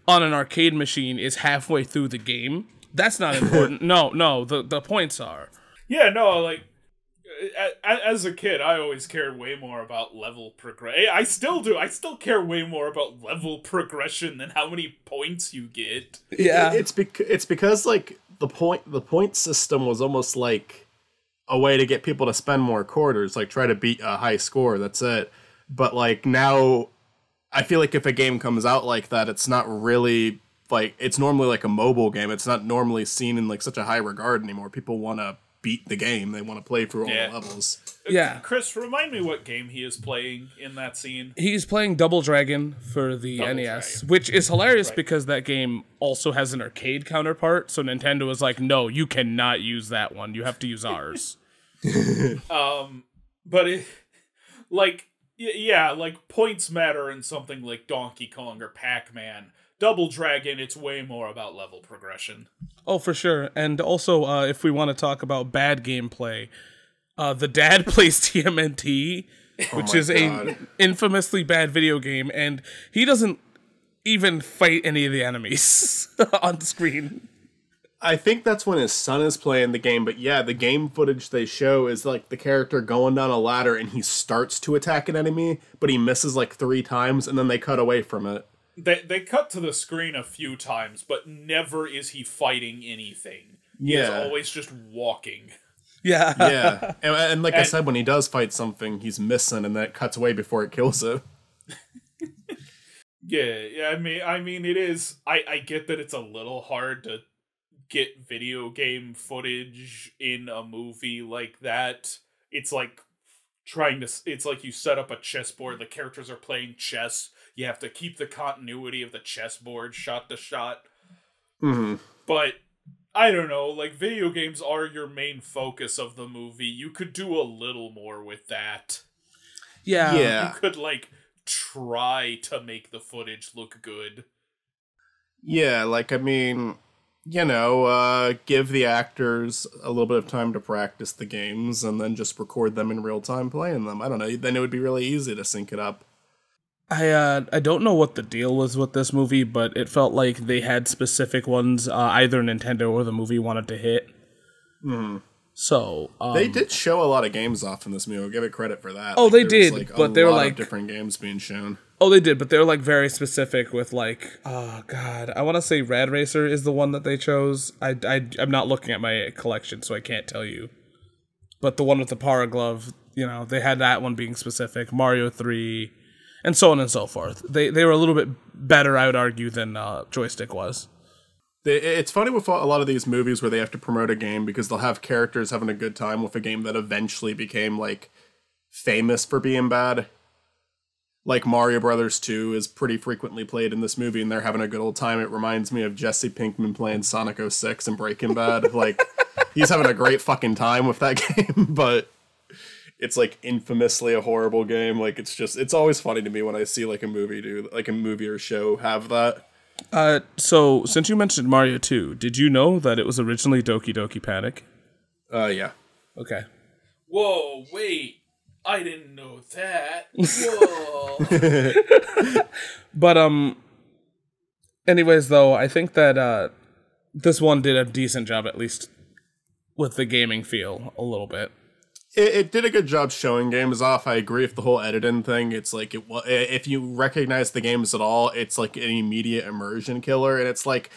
on an arcade machine is halfway through the game. That's not important. no, no, the, the points are. Yeah, no, like as a kid, I always cared way more about level progress. Eh, I still do. I still care way more about level progression than how many points you get. Yeah. It's bec- it's because like the point the point system was almost like a way to get people to spend more quarters, like try to beat a high score. That's it. But like now, I feel like if a game comes out like that, it's not really like it's normally like a mobile game. It's not normally seen in like such a high regard anymore. People want to beat the game. They want to play through all Yeah. the levels. Yeah. Chris, remind me what game he is playing in that scene. He's playing Double Dragon for the Double NES, Dragon. which is hilarious because that game also has an arcade counterpart. So Nintendo was like, no, you cannot use that one. You have to use ours. Um, but it, like, yeah, like points matter in something like Donkey Kong or Pac Man. Double Dragon, it's way more about level progression. Oh, for sure. And also, uh, if we want to talk about bad gameplay, uh, the dad plays TMNT, which my is God. a infamously bad video game, and he doesn't even fight any of the enemies on screen. I think that's when his son is playing the game, but yeah, the game footage they show is like the character going down a ladder and he starts to attack an enemy, but he misses like three times and then they cut away from it. They they cut to the screen a few times, but never is he fighting anything. He is Yeah. always just walking. Yeah. yeah, and, and like I said, when he does fight something, he's missing, and then it cuts away before it kills him. Yeah, yeah. I mean, I mean, it is. I I get that it's a little hard to get video game footage in a movie like that. It's like trying to. It's like you set up a chessboard. The characters are playing chess. You have to keep the continuity of the chessboard shot to shot. hmm But I don't know. Like video games are your main focus of the movie. You could do a little more with that. Yeah. Yeah. You could like try to make the footage look good. Yeah, like I mean, you know, uh, give the actors a little bit of time to practice the games, and then just record them in real time playing them. I don't know. Then it would be really easy to sync it up. I uh I don't know what the deal was with this movie, but it felt like they had specific ones uh, either Nintendo or the movie wanted to hit. hmm So um, They did show a lot of games off in this movie. I'll give it credit for that. Oh, Like, they was, did, like, but they were, lot of like- different games being shown. Oh, they did, but they were like very specific with like, oh god, I want to say Rad Racer is the one that they chose. I I I'm not looking at my collection, so I can't tell you. But the one with the Power Glove, you know, they had that one being specific. Mario Three, and so on and so forth. They they were a little bit better, I would argue, than uh, Joystick was. It's funny with a lot of these movies where they have to promote a game because they'll have characters having a good time with a game that eventually became like famous for being bad. Like Mario Brothers 2 is pretty frequently played in this movie and they're having a good old time. It reminds me of Jesse Pinkman playing Sonic 06 and Breaking Bad. like he's having a great fucking time with that game, but it's like infamously a horrible game. Like it's just it's always funny to me when I see like a movie do like a movie or show have that. Uh, so since you mentioned Mario Two, did you know that it was originally Doki Doki Panic? Uh yeah. Okay. Whoa, wait. I didn't know that. Whoa. But um anyways though, I think that uh this one did a decent job at least with the gaming feel a little bit. It, it did a good job showing games off. I agree with the whole editing thing. It's like it if you recognize the games at all, it's like an immediate immersion killer, and it's like.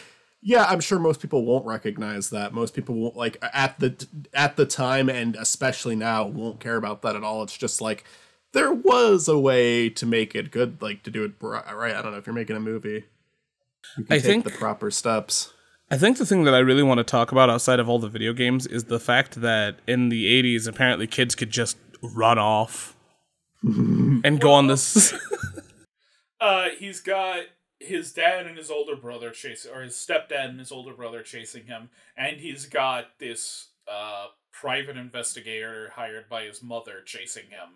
Yeah, I'm sure most people won't recognize that. Most people won't like at the at the time and especially now won't care about that at all. It's just like there was a way to make it good, like to do it right. I don't know if you're making a movie, you can I take think- the proper steps. I think the thing that I really want to talk about outside of all the video games is the fact that in the 80s apparently kids could just run off and go on this uh, he's got his dad and his older brother chasing, or his stepdad and his older brother chasing him, and he's got this uh private investigator hired by his mother chasing him.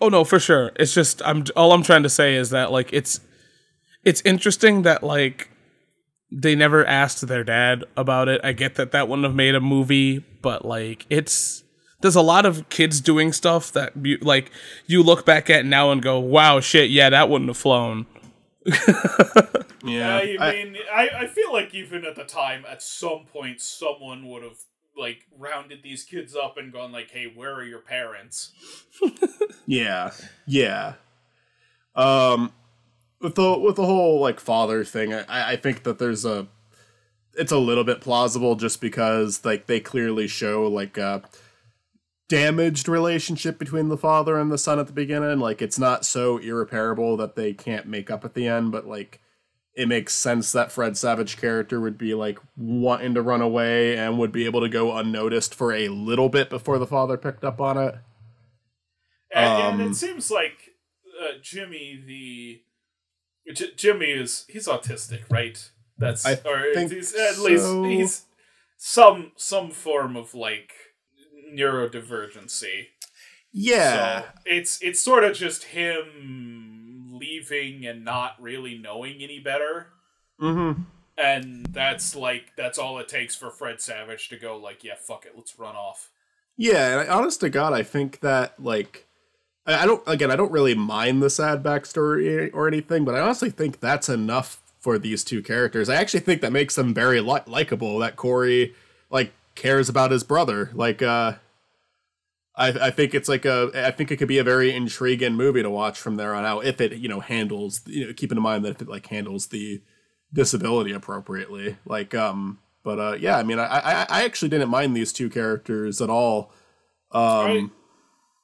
Oh no, for sure. It's just I'm all I'm trying to say is that like it's it's interesting that like they never asked their dad about it. I get that that wouldn't have made a movie, but like it's there's a lot of kids doing stuff that you, like you look back at now and go, "Wow, shit, yeah, that wouldn't have flown." Yeah, I I- mean, I, I feel like even at the time, at some point, someone would have like rounded these kids up and gone like, "Hey, where are your parents?" Yeah, yeah. Um, with the with the whole like father thing, I I think that there's a, it's a little bit plausible just because like they clearly show like a damaged relationship between the father and the son at the beginning. Like it's not so irreparable that they can't make up at the end, but like it makes sense that Fred Savage character would be like wanting to run away and would be able to go unnoticed for a little bit before the father picked up on it. And, and Um, it seems like uh, Jimmy, the J- Jimmy is he's autistic, right? That's I or think he's at least he's some some form of like neurodivergency. Yeah. So it's it's sort of just him leaving and not really knowing any better. Mm-hmm. And that's like that's all it takes for Fred Savage to go like, yeah, fuck it, let's run off. Yeah, and I, honest to God, I think that like I, don't again I don't really mind the sad backstory or anything, but I honestly think that's enough for these two characters. I actually think that makes them very li- likable. That Corey like cares about his brother. Like uh I, I think it's like a I think it could be a very intriguing movie to watch from there on out if it you know handles you know keeping in mind that if it like handles the disability appropriately like um But uh, yeah, I mean, I, I I actually didn't mind these two characters at all. Um, I,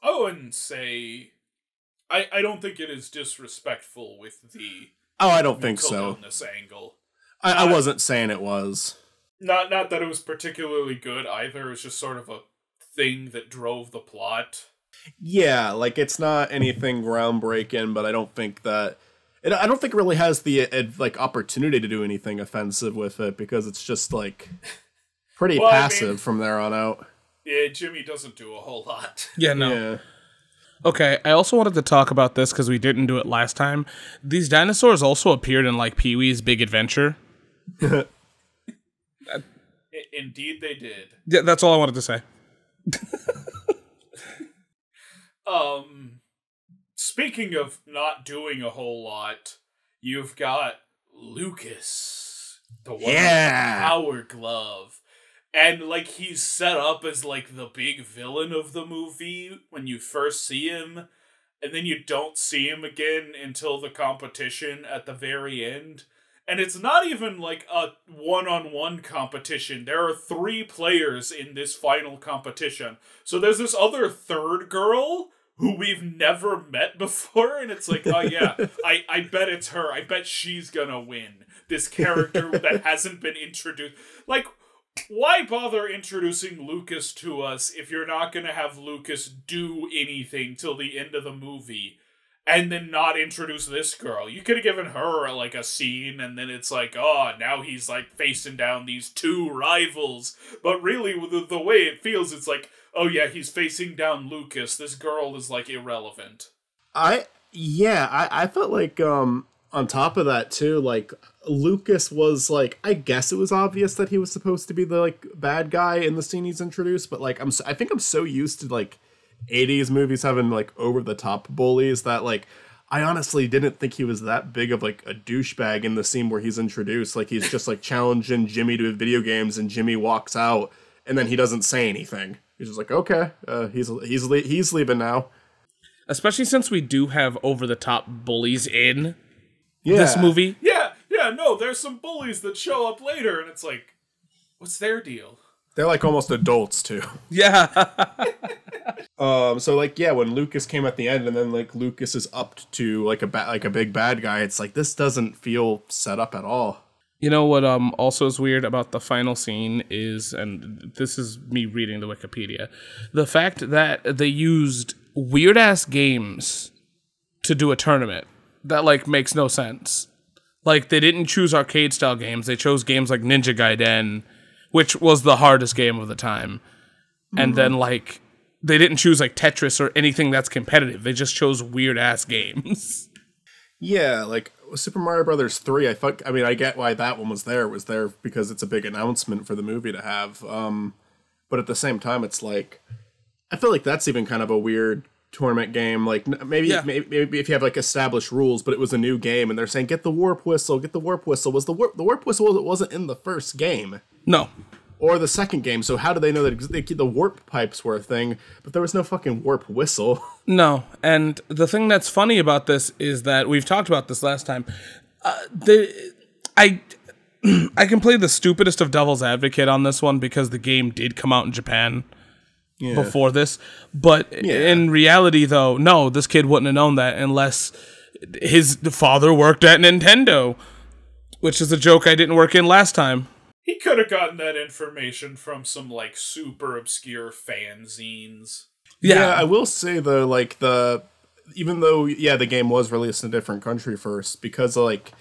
I wouldn't say. I I don't think it is disrespectful with the oh, I don't think so. illness angle. I, I I- wasn't saying it was. Not not that it was particularly good either. It was just sort of a thing that drove the plot. Yeah, like it's not anything groundbreaking, but I don't think that it, I don't think it really has the uh, like opportunity to do anything offensive with it because it's just like pretty Well, I passive mean- from there on out. Yeah, Jimmy doesn't do a whole lot. Yeah, no. Yeah. Okay, I also wanted to talk about this because we didn't do it last time. These dinosaurs also appeared in like Pee Wee's Big Adventure. Indeed, they did. Yeah, that's all I wanted to say. Um, speaking of not doing a whole lot, you've got Lucas, the one with the Yeah. power glove, and like he's set up as like the big villain of the movie when you first see him, and then you don't see him again until the competition at the very end. And it's not even like a one on one competition. There are three players in this final competition. So there's this other third girl who we've never met before, and it's like, oh yeah, I, I bet it's her. I bet she's gonna win. This character that hasn't been introduced. Like, why bother introducing Lucas to us if you're not gonna have Lucas do anything till the end of the movie? and then not introduce this girl. You could have given her like a scene, and then it's like, oh, now he's like facing down these two rivals. But really, the, the way it feels, it's like, oh yeah, he's facing down Lucas. This girl is like irrelevant. I yeah, I, I felt like um on top of that too, like Lucas was like I guess it was obvious that he was supposed to be the like bad guy in the scene he's introduced, but like I'm so, I think I'm so used to like 80s movies having like over the top bullies that like I honestly didn't think he was that big of like a douchebag in the scene where he's introduced. Like he's just like challenging Jimmy to video games, and Jimmy walks out, and then he doesn't say anything. He's just like, okay, uh, he's he's he's leaving now. Especially since we do have over the top bullies in Yeah. this movie. Yeah, yeah, no, there's some bullies that show up later, and it's like, what's their deal? They're like almost adults too. Yeah. Um, so like yeah, when Lucas came at the end, and then like Lucas is upped to like a ba- like a big bad guy, it's like this doesn't feel set up at all. You know what um also is weird about the final scene is and this is me reading the Wikipedia. The fact that they used weird ass games to do a tournament. That like makes no sense. Like they didn't choose arcade style games. They chose games like Ninja Gaiden, which was the hardest game of the time. And then like they didn't choose like Tetris or anything that's competitive. They just chose weird ass games. Yeah, like Super Mario Brothers three. I thought. I mean, I get why that one was there. It was there because it's a big announcement for the movie to have. Um, but at the same time, it's like I feel like that's even kind of a weird tournament game. Like maybe Yeah. maybe, maybe if you have like established rules, but it was a new game, and they're saying get the warp whistle, get the warp whistle. Was the warp the warp whistle wasn't in the first game? no. or the second game. So how do they know that they, the warp pipes were a thing, but there was no fucking warp whistle? No, and the thing that's funny about this is that we've talked about this last time. Uh, the I I can play the stupidest of devil's advocate on this one because the game did come out in Japan Yeah. before this, but in reality, though, no, this kid wouldn't have known that unless his father worked at Nintendo, which is a joke I didn't work in last time. He could have gotten that information from some like super obscure fanzines. yeah, I will say though, like the even though yeah the game was released in a different country first because like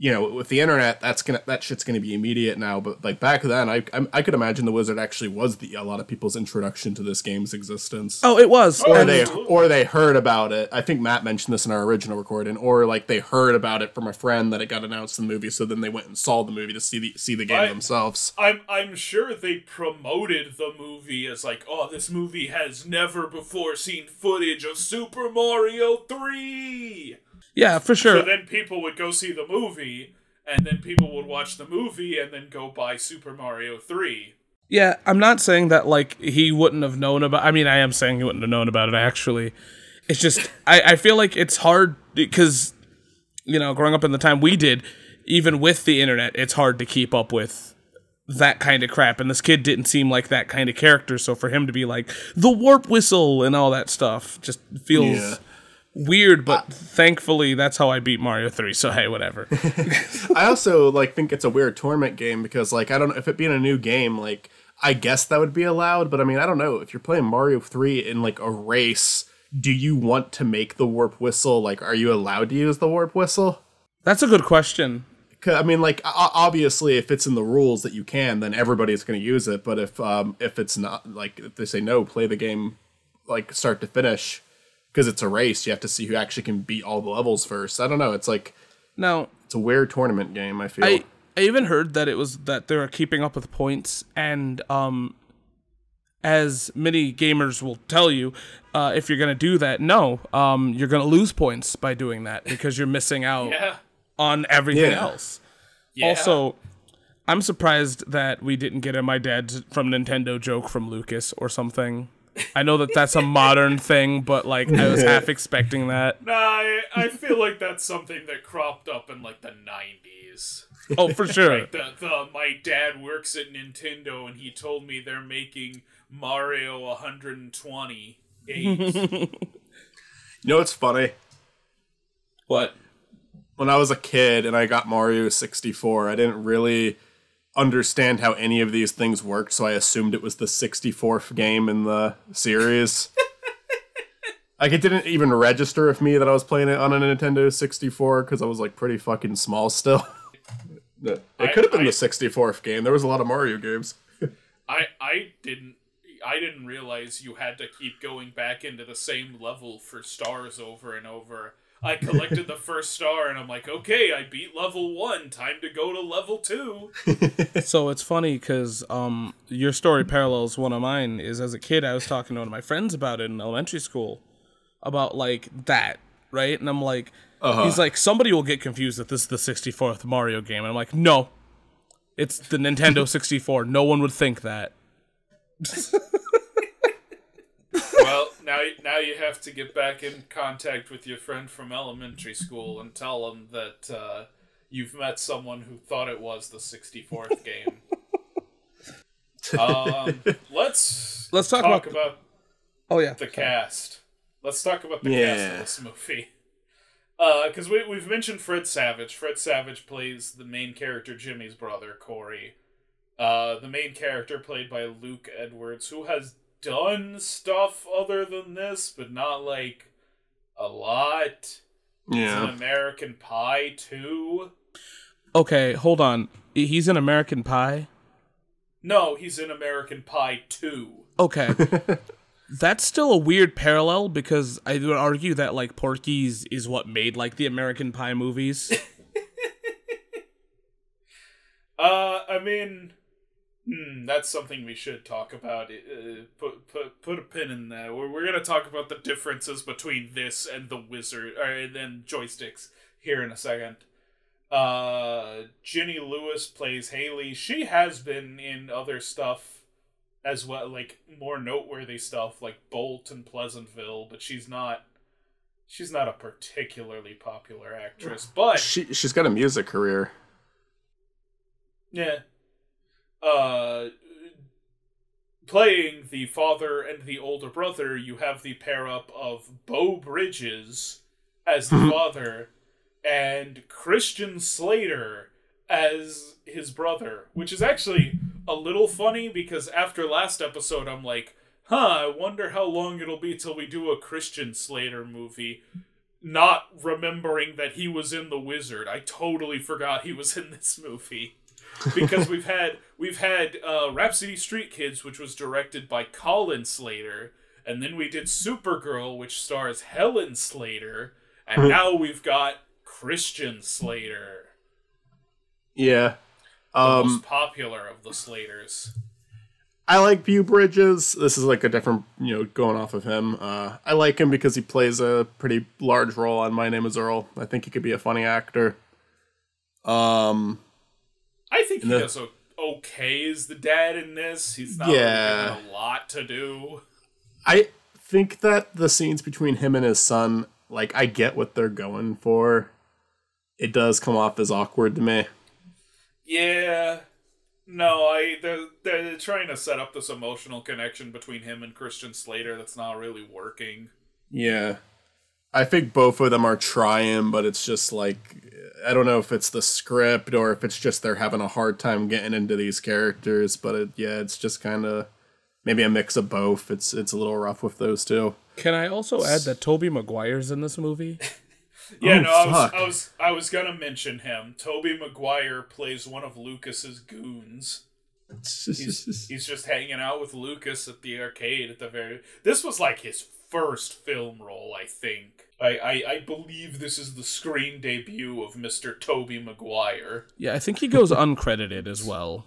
you know with the internet that's gonna that shit's gonna be immediate now but like back then i i, I could imagine the wizard actually was the a lot of people's introduction to this game's existence Oh, it was. or And- they or they heard about it. I think Matt mentioned this in our original recording, or like they heard about it from a friend that it got announced in the movie, so then they went and saw the movie to see the see the game I- themselves. I'm I'm sure they promoted the movie as like, oh, this movie has never before seen footage of Super Mario 3. Yeah, for sure. So then people would go see the movie, and then people would watch the movie and then go buy Super Mario 3. Yeah, I'm not saying that like he wouldn't have known about. I mean, I am saying he wouldn't have known about it. Actually, it's just I, I feel like it's hard because you know, growing up in the time we did, even with the internet, it's hard to keep up with that kind of crap and this kid didn't seem like that kind of character so for him to be like the warp whistle and all that stuff just feels Yeah. Weird but thankfully that's how i beat mario 3 so hey whatever I also like think it's a weird tournament game because like I don't know if it being a new game like I guess that would be allowed, but I mean I don't know if you're playing Mario 3 in like a race, do you want to make the warp whistle like are you allowed to use the warp whistle? that's a good question. I mean like obviously if it's in the rules that you can then everybody's going to use it, but if um if it's not like if they say no, play the game like start to finish because it's a race, you have to see who actually can beat all the levels first. I don't know, it's like no, it's a weird tournament game, I feel. I I even heard that it was that they were keeping up with points, and um, as many gamers will tell you, uh, if you're gonna do that, no, um, you're gonna lose points by doing that because you're missing out Yeah. on everything Yeah. else. Yeah. Also, I'm surprised that we didn't get a my dad from Nintendo joke from Lucas or something. I know that that's a modern thing, but like I was half expecting that. Nah, I, I feel like that's something that cropped up in like the '90s. Oh, for sure. The, the my dad works at Nintendo, and he told me they're making Mario 120 games. you know what's funny? What? when I was a kid and I got Mario 64, I didn't really understand how any of these things worked, so I assumed it was the 64th game in the series. like it didn't even register with me that I was playing it on a Nintendo 64 because I was like pretty fucking small still. it could have been I- the 64th game. There was a lot of Mario games. I I didn't I didn't realize you had to keep going back into the same level for stars over and over. I collected the first star and I'm like, okay, I beat level one. Time to go to level two. So it's funny because um, your story parallels one of mine. Is as a kid, I was talking to one of my friends about it in elementary school, about like that, right? And I'm like, he's like, somebody will get confused that this is the 64th Mario game, and I'm like, no, it's the Nintendo 64. No one would think that. well, now now you have to get back in contact with your friend from elementary school and tell him that uh, you've met someone who thought it was the 64th game. um, let's Let's talk talk about- about Oh yeah, the cast. Let's talk about the cast of this movie. Because we, we've mentioned Fred Savage. Fred Savage plays the main character, Jimmy's brother, Corey. Uh, the main character, played by Luke Edwards, who has done stuff other than this, but not like a lot. He's Yeah. American Pie, too. Okay, hold on. He's an American Pie. No, he's in American Pie 2. Okay. That's still a weird parallel because I would argue that like Porky's is what made like the American Pie movies. Uh, I mean, hmm, that's something we should talk about. Uh, put put put a pin in that. We're we're gonna talk about the differences between this and the wizard, or and then joysticks here in a second. Uh, Jenny Lewis plays Haley. She has been in other stuff as well, like more noteworthy stuff like Bolt and Pleasantville, but she's not. She's not a particularly popular actress, but She she's got a music career. Yeah. Uh playing the father and the older brother, you have the pair up of Beau Bridges as the father and Christian Slater as his brother, which is actually a little funny because after last episode I'm like, "Huh, I wonder how long it'll be till we do a Christian Slater movie." Not remembering that he was in The Wizard. I totally forgot he was in this movie because we've had we've had uh, Rhapsody Street Kids, which was directed by Colin Slater, and then we did Supergirl, which stars Helen Slater, and now we've got Christian Slater, Yeah. the Um most popular of the Slaters. I like Beau Bridges. This is like a different, you know, going off of him. Uh, I like him because he plays a pretty large role on My Name Is Earl. I think he could be a funny actor. Um, I think he the- does okay as the dad in this. He's not Yeah. really given a lot to do. I think that the scenes between him and his son, like, I get what they're going for. It does come off as awkward to me. Yeah. No, I they're, they're trying to set up this emotional connection between him and Christian Slater that's not really working. Yeah. I think both of them are trying, but it's just like I don't know if it's the script or if it's just they're having a hard time getting into these characters, but it, yeah, it's just kind of maybe a mix of both. It's it's a little rough with those two. Can I also add that Tobey Maguire's in this movie? Yeah, Oh, no, I oh, was. I was I was gonna mention him. Toby Maguire plays one of Lucas's goons. He's, he's just hanging out with Lucas at the arcade at the very. This was like his first film role, I think. I, I, I believe this is the screen debut of Mr. Tobey Maguire. Yeah, I think he goes uncredited as well.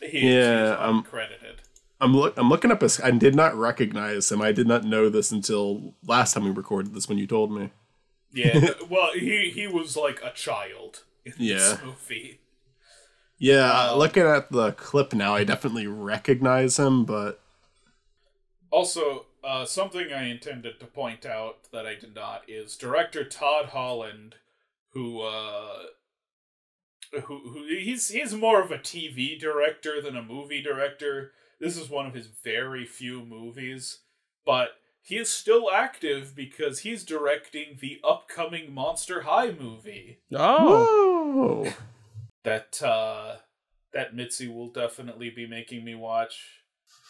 He, Yeah, he's um, uncredited. I'm look I'm looking up his I did not recognize him. I did not know this until last time we recorded this when you told me. Yeah, well, he he was like a child in Yeah. this movie. Yeah, looking at the clip now, I definitely recognize him, but Also, uh, something I intended to point out that I did not is director Todd Holland, who uh, who who he's he's more of a TV director than a movie director. This is one of his very few movies, but he is still active because he's directing the upcoming Monster High movie Oh, Whoa. that uh, that Mitzi will definitely be making me watch.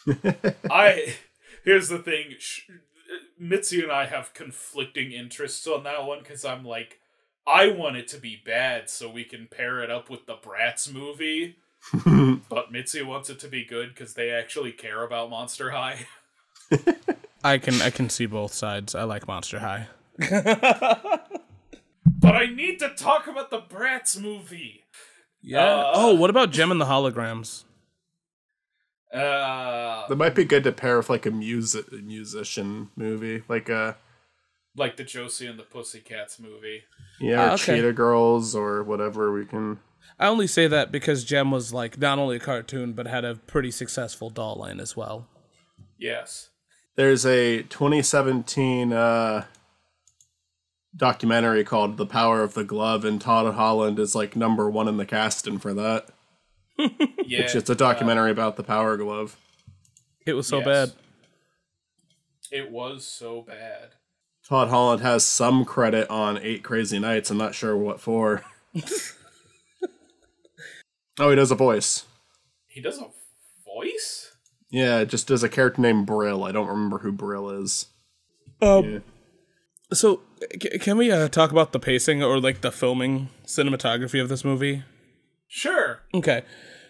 I here's the thing, sh- Mitzi and I have conflicting interests on that one because I'm like, I want it to be bad so we can pair it up with the Bratz movie, but Mitzi wants it to be good because they actually care about Monster High. I can I can see both sides. I like Monster High. But I need to talk about the Bratz movie. Yeah. Uh, oh, what about Jem and the Holograms? Uh, that might be good to pair with like a music musician movie, like a like the Josie and the Pussycats movie. yeah, or Ah, okay. Cheetah Girls or whatever we can. I only say that because Jem was like not only a cartoon but had a pretty successful doll line as well. Yes. There's a 2017 uh, documentary called "The Power of the Glove," and Todd Holland is like number one in the casting for that. Yeah. It's a documentary about the Power Glove. It was so Yes. bad. It was so bad. Todd Holland has some credit on Eight Crazy Nights. I'm not sure what for. oh, he does a voice. He does a voice? Yeah, just as a character named Brill. I don't remember who Brill is. Um, Yeah. So, c- can we uh, talk about the pacing or like the filming cinematography of this movie? Sure. Okay.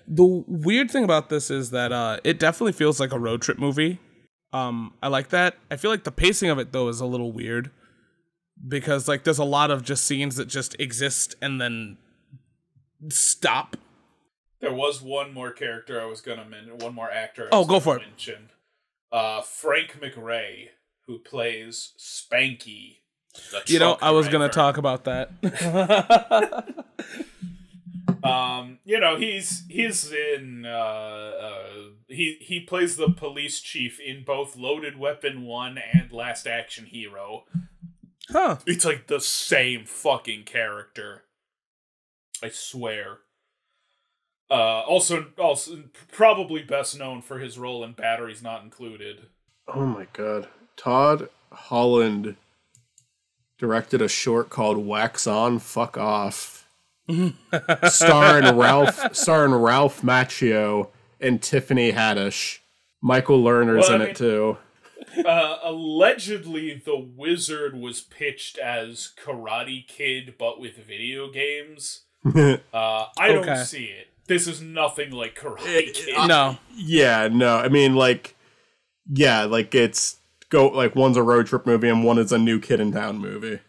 The weird thing about this is that uh, it definitely feels like a road trip movie. Um, I like that. I feel like the pacing of it though is a little weird because like there's a lot of just scenes that just exist and then stop. There was one more character I was gonna mention, one more actor. I Oh, go for it. Mention. Uh, Frank McRae, who plays Spanky. You know, I was gonna talk about that. Um, you know, he's he's in uh, uh he he plays the police chief in both Loaded Weapon 1 and Last Action Hero. huh. It's like the same fucking character. I swear. Uh also also probably best known for his role in Batteries Not Included. Oh my god. Todd Holland directed a short called Wax On, Fuck Off. Starring Ralph starring Ralph Macchio and Tiffany Haddish. Michael Lerner's Well, I in mean- it too. Uh allegedly the wizard was pitched as Karate Kid but with video games. Uh I Okay. don't see it. This is nothing like Karate Kid. No. yeah, no. I mean like yeah, like it's go like one's a road trip movie and one is a new kid in town movie.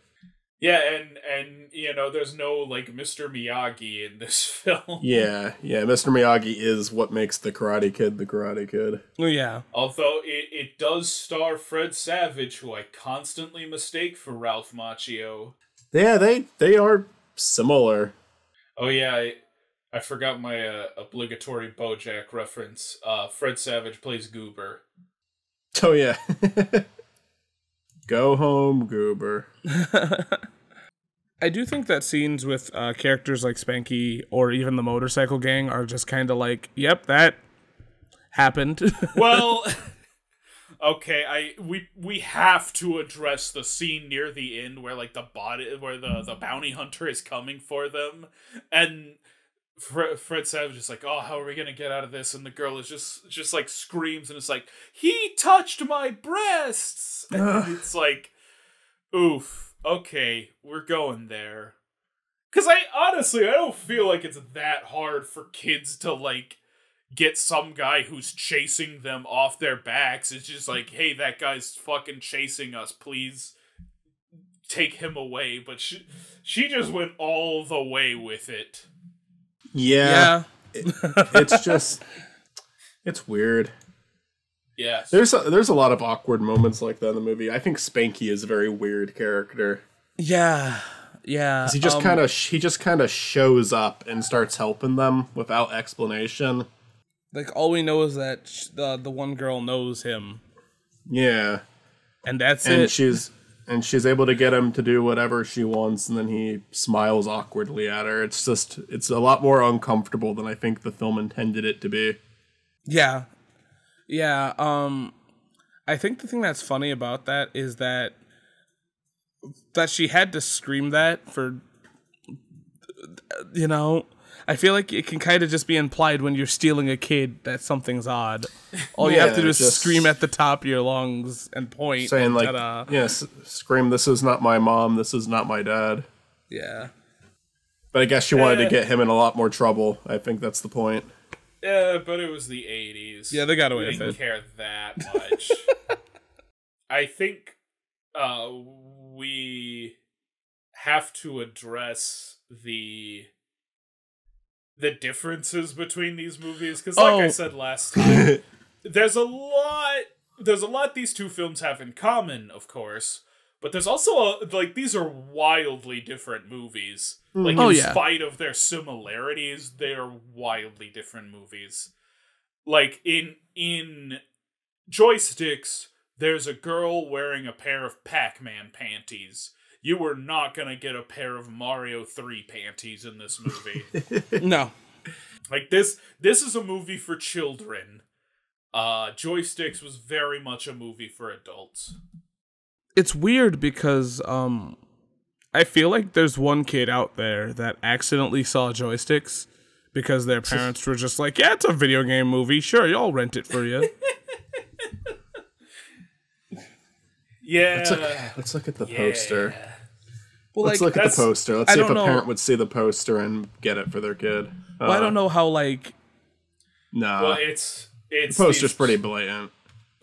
Yeah, and and you know, there's no like Mr. Miyagi in this film. Yeah, yeah. Mr. Miyagi is what makes the Karate Kid the Karate Kid. Oh, yeah. Although it, it does star Fred Savage, who I constantly mistake for Ralph Macchio. Yeah, they they are similar. Oh yeah, I, I forgot my uh, obligatory BoJack reference. Uh, Fred Savage plays Goober. Oh yeah. Go home, Goober. I do think that scenes with uh, characters like Spanky or even the motorcycle gang are just kind of like, yep, that happened. well, okay, I we we have to address the scene near the end where like the body where the the bounty hunter is coming for them, and Fred, Fred Savage is like, "Oh, how are we gonna get out of this?" And the girl is just just like screams and it's like, "He touched my breasts!" And it's like, "Oof, okay, we're going there." Because I honestly, I don't feel like it's that hard for kids to like get some guy who's chasing them off their backs. It's just like, "Hey, that guy's fucking chasing us. Please." Take him away, but she she just went all the way with it. Yeah, it's just it's weird. Yes. There's a, there's a lot of awkward moments like that in the movie. I think Spanky is a very weird character. yeah, yeah. He just um, kind of he just kind of shows up and starts helping them without explanation. like all we know is that sh- the the one girl knows him, Yeah, and that's and it. she's and she's able to get him to do whatever she wants, and then he smiles awkwardly at her. It's just it's a lot more uncomfortable than I think the film intended it to be. Yeah. Yeah, um I think the thing that's funny about that is that that she had to scream that for you know, I feel like it can kind of just be implied when you're stealing a kid that something's odd. All you have to do is just- scream at the top of your lungs and point. Saying and like, ta-da. yes, scream, "This is not my mom. This is not my dad." yeah. But I guess she wanted Eh. to get him in a lot more trouble. I think that's the point. Yeah, but it was the 80s. Yeah, they got away with didn't care that much. I think uh, we have to address the the differences between these movies because like I Oh. said last time there's a lot there's a lot these two films have in common of course but there's also a, like these are wildly different movies. Like Oh, in yeah. spite of their similarities they are wildly different movies. Like in in joysticks there's a girl wearing a pair of pac-man panties. You were not gonna get a pair of mario 3 panties in this movie. No. like this this is a movie for children. Uh joysticks was very much a movie for adults it's weird because um I feel like there's one kid out there that accidentally saw joysticks because their parents were just like, "Yeah, it's a video game movie. Sure, y'all rent it for you." yeah Let's look, let's look at the poster. well, Let's like, look at the poster. Let's I see if a know. parent would see the poster and get it for their kid. well, I Uh, don't know how like Nah, well it's it's the poster's these- pretty blatant.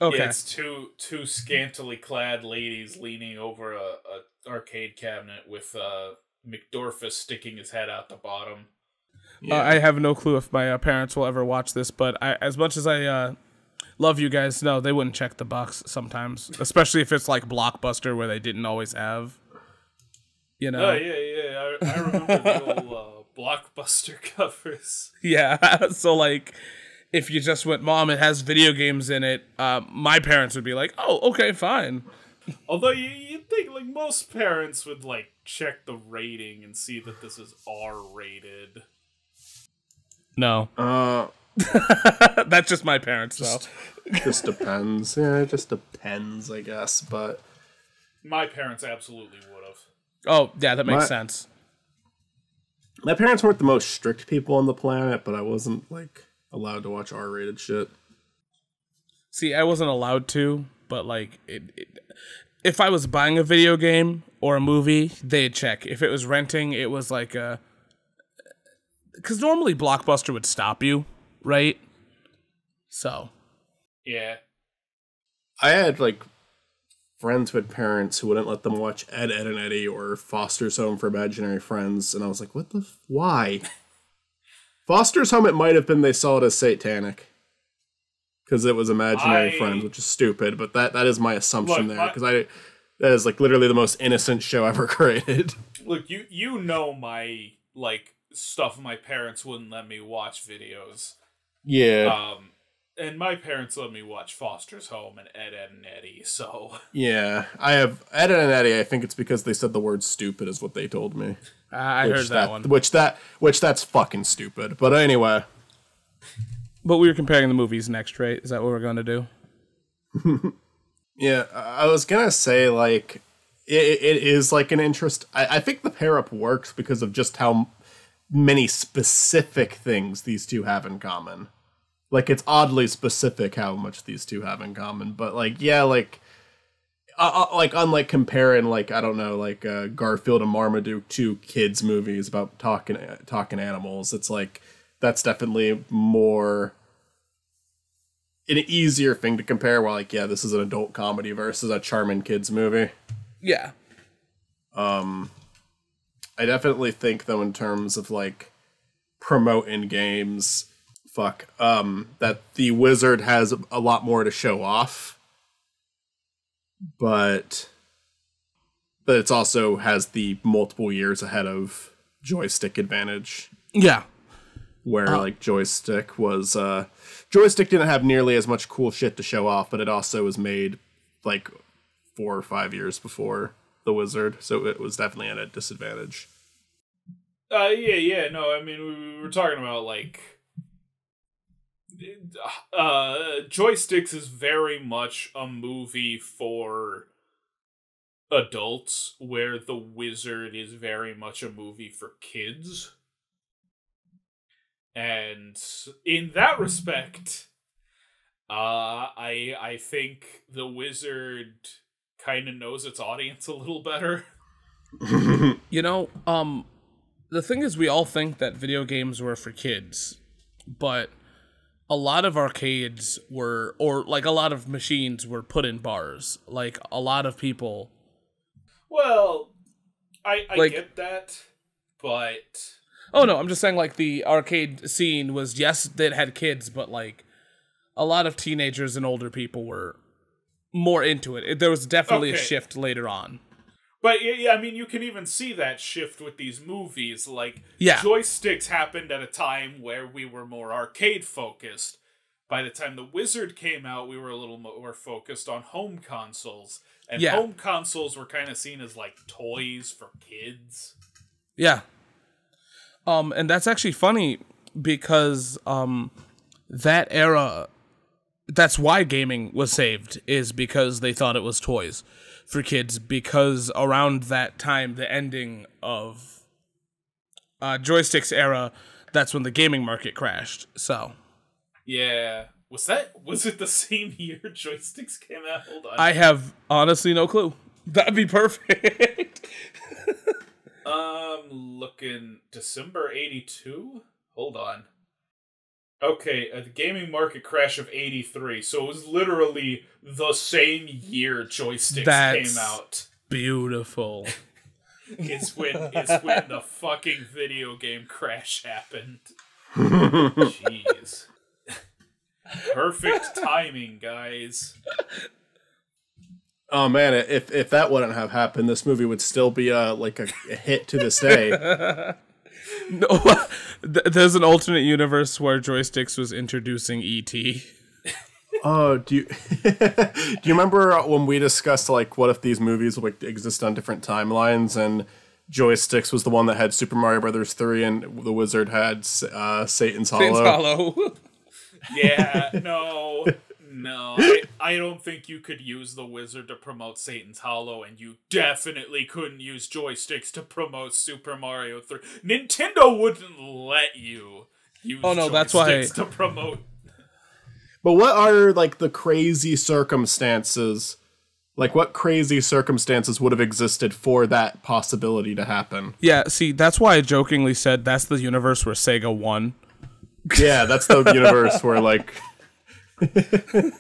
Okay, It's two two scantily clad ladies leaning over a, a arcade cabinet with uh McDorfus sticking his head out the bottom. Uh, I have no clue if my uh, parents will ever watch this, but I, as much as I uh, love you guys, no, they wouldn't check the box sometimes, especially if it's like Blockbuster where they didn't always have. You know, Oh yeah, yeah. I, I remember the old uh, blockbuster covers. Yeah. So like if you just went, Mom, it has video games in it, uh, my parents would be like, Oh, okay, fine. Although you you'd think like most parents would like check the rating and see that this is R rated. No. Uh, That's just my parents though. just depends. Yeah, it just depends, I guess. But My parents absolutely would have. Oh, yeah, that makes My- sense. my parents weren't the most strict people on the planet, but I wasn't like allowed to watch R-rated shit. See, I wasn't allowed to, but like it, it if I was buying a video game or a movie, they'd check. If it was renting, it was like uh, a cuz normally Blockbuster would stop you, right? So, Yeah. I had like friends with parents who wouldn't let them watch Ed, Edd n Eddy or Foster's Home for Imaginary Friends, and I was like, "What the? F- why?" Foster's Home. It might have been they saw it as satanic because it was Imaginary I- Friends, which is stupid, but that that is my assumption Look, there because I that is like literally the most innocent show ever created. Look, you you know my like stuff my parents wouldn't let me watch videos. yeah, Um and my parents let me watch Foster's Home and Ed, Edd n Eddy, so Yeah, I have Ed and Eddie. I think it's because they said the word "stupid" is what they told me. I heard that, one. Which that which that's fucking stupid. But anyway, But we were comparing the movies next, right? Is that what we're going to do? yeah, I I was gonna say like it, it is like an interest. I, I think the pair up works because of just how many specific things these two have in common. Like it's oddly specific how much these two have in common. But like yeah, like. Uh, uh, like unlike comparing like I don't know like uh, Garfield and Marmaduke two kids movies about talking talking animals it's like that's definitely more an easier thing to compare while like yeah this is an adult comedy versus a charming kids movie Yeah. Um, I definitely think though in terms of like promoting games fuck um that the wizard has a lot more to show off but but it's also has the multiple years ahead of joystick advantage Yeah. where like joystick was uh joystick didn't have nearly as much cool shit to show off but it also was made like four or five years before the wizard so it was definitely at a disadvantage Uh, yeah, yeah, no, I mean, we, we were talking about like. Uh, Joysticks is very much a movie for adults, where The Wizard is very much a movie for kids. And in that respect, uh, I I think The Wizard kind of knows its audience a little better. You know, um, the thing is, we all think that video games were for kids, but a lot of arcades were, or like a lot of machines were put in bars. Like a lot of people. Well, I I Like- get that, but Oh no, I'm just saying like the arcade scene was yes, it had kids, but like a lot of teenagers and older people were more into it. It- There was definitely a shift later on. But yeah, I mean, you can even see that shift with these movies. Like, Yeah. joysticks happened at a time where we were more arcade focused. By the time the Wizard came out, we were a little more focused on home consoles, and Yeah. home consoles were kind of seen as like toys for kids. Yeah. Um, and that's actually funny because um, that era, that's why gaming was saved, is because they thought it was toys for kids. Because around that time, the ending of uh, joysticks era, that's when the gaming market crashed. So Yeah, was that was it the same year joysticks came out? Hold on, I have honestly no clue. That'd be perfect. Um, looking December '82. Hold on. Okay, a gaming market crash of '83. So it was literally the same year joysticks That's- came out. Beautiful. It's when it's when the fucking video game crash happened. Jeez. Perfect timing, guys. oh man if if that wouldn't have happened this movie would still be uh like a, a hit to this day No, th- there's an alternate universe where joysticks was introducing ET. Oh, do you do you remember when we discussed like what if these movies like, exist on different timelines and joysticks was the one that had Super Mario Brothers three and the Wizard had uh, Satan's Hollow. Saints Hollow. Yeah, no, no. I, I don't think you could use the wizard to promote Satan's Hollow, and you definitely couldn't use joysticks to promote Super Mario 3. Nintendo wouldn't let you use Oh, no, that's why- joysticks to promote. But what are like the crazy circumstances? Like what crazy circumstances would have existed for that possibility to happen? yeah, see, that's why I jokingly said that's the universe where Sega won. Yeah, that's the universe where like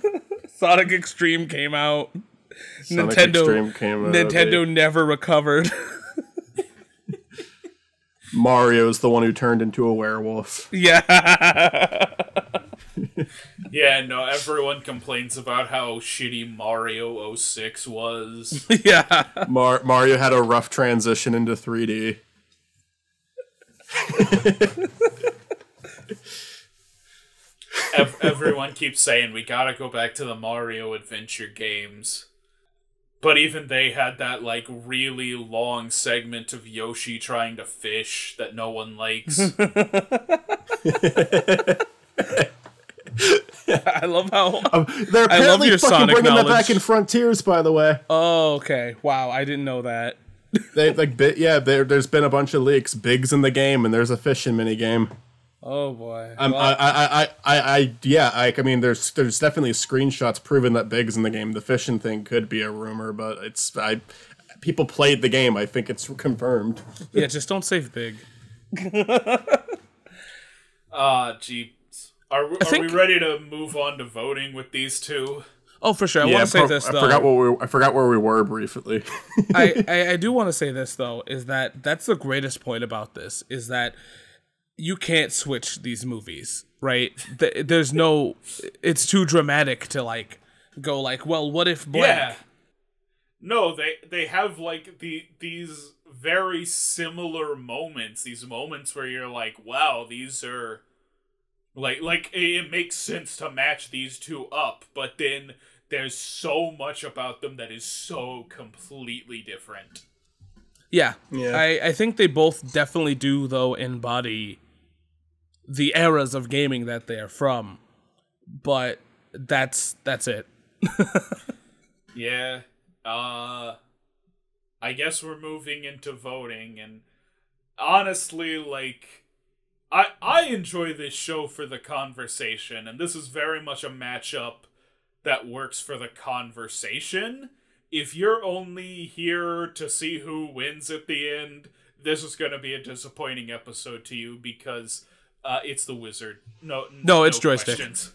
Sonic X-treme came out. Sonic Nintendo Extreme came out. Nintendo never recovered. Mario's the one who turned into a werewolf. yeah. Yeah, no, everyone complains about how shitty Mario 06 was. yeah. Mar- Mario had a rough transition into 3D. Ev- everyone keeps saying we gotta go back to the Mario adventure games. But even they had that like really long segment of Yoshi trying to fish that no one likes. I love how. Um, they're I love apparently your fucking Sonic bringing that back in Frontiers, by the way. Oh, okay. Wow, I didn't know that. They like, bi- yeah, there's been a bunch of leaks. Big's in the game, and there's a fishing mini game. Oh boy. Um, Well, I, I, I, I, I, yeah, I, I mean, there's, there's definitely screenshots proving that Big's in the game. The fishing thing could be a rumor, but it's, I, people played the game. I think it's confirmed. yeah, just don't save big. Ah, gee. Are, we- are think- we ready to move on to voting with these two? Oh, for sure. I yeah, want to say pro- this I forgot what we, I forgot where we were briefly. I, I, I do want to say this though is that that's the greatest point about this is that you can't switch these movies right there's no it's too dramatic to like go like well what if blank Yeah. No, they they have like the these very similar moments. These moments where you're like, wow, these are like like it makes sense to match these two up, but then there's so much about them that is so completely different. Yeah Yeah. I, I think they both definitely do though embody the eras of gaming that they're from but that's that's it Yeah. Uh I guess we're moving into voting and honestly like I I enjoy this show for the conversation and this is very much a matchup that works for the conversation. If you're only here to see who wins at the end, this is going to be a disappointing episode to you because uh, it's the wizard. No, No, it's joystick. questions.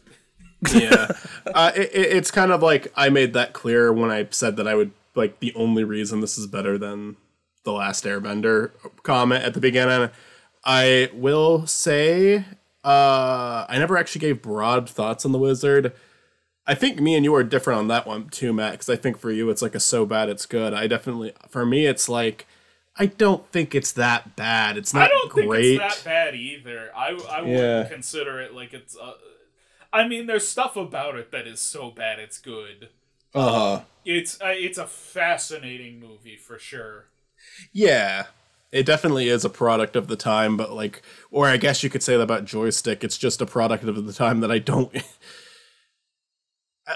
yeah, uh, it, it, it's kind of like I made that clear when I said that I would like the only reason this is better than the last Airbender comment at the beginning. I will say, uh, I never actually gave broad thoughts on the wizard. I think me and you are different on that one too, Matt. Because I think for you it's like a so bad it's good. I definitely, for me, it's like I don't think it's that bad. It's not I don't great. think it's that bad either. I I Yeah. wouldn't consider it like it's. Uh, I mean, there's stuff about it that is so bad it's good. Uh huh. It's uh, it's a fascinating movie for sure. Yeah. It definitely is a product of the time, but like, or I guess you could say that about joystick. It's just a product of the time that I don't.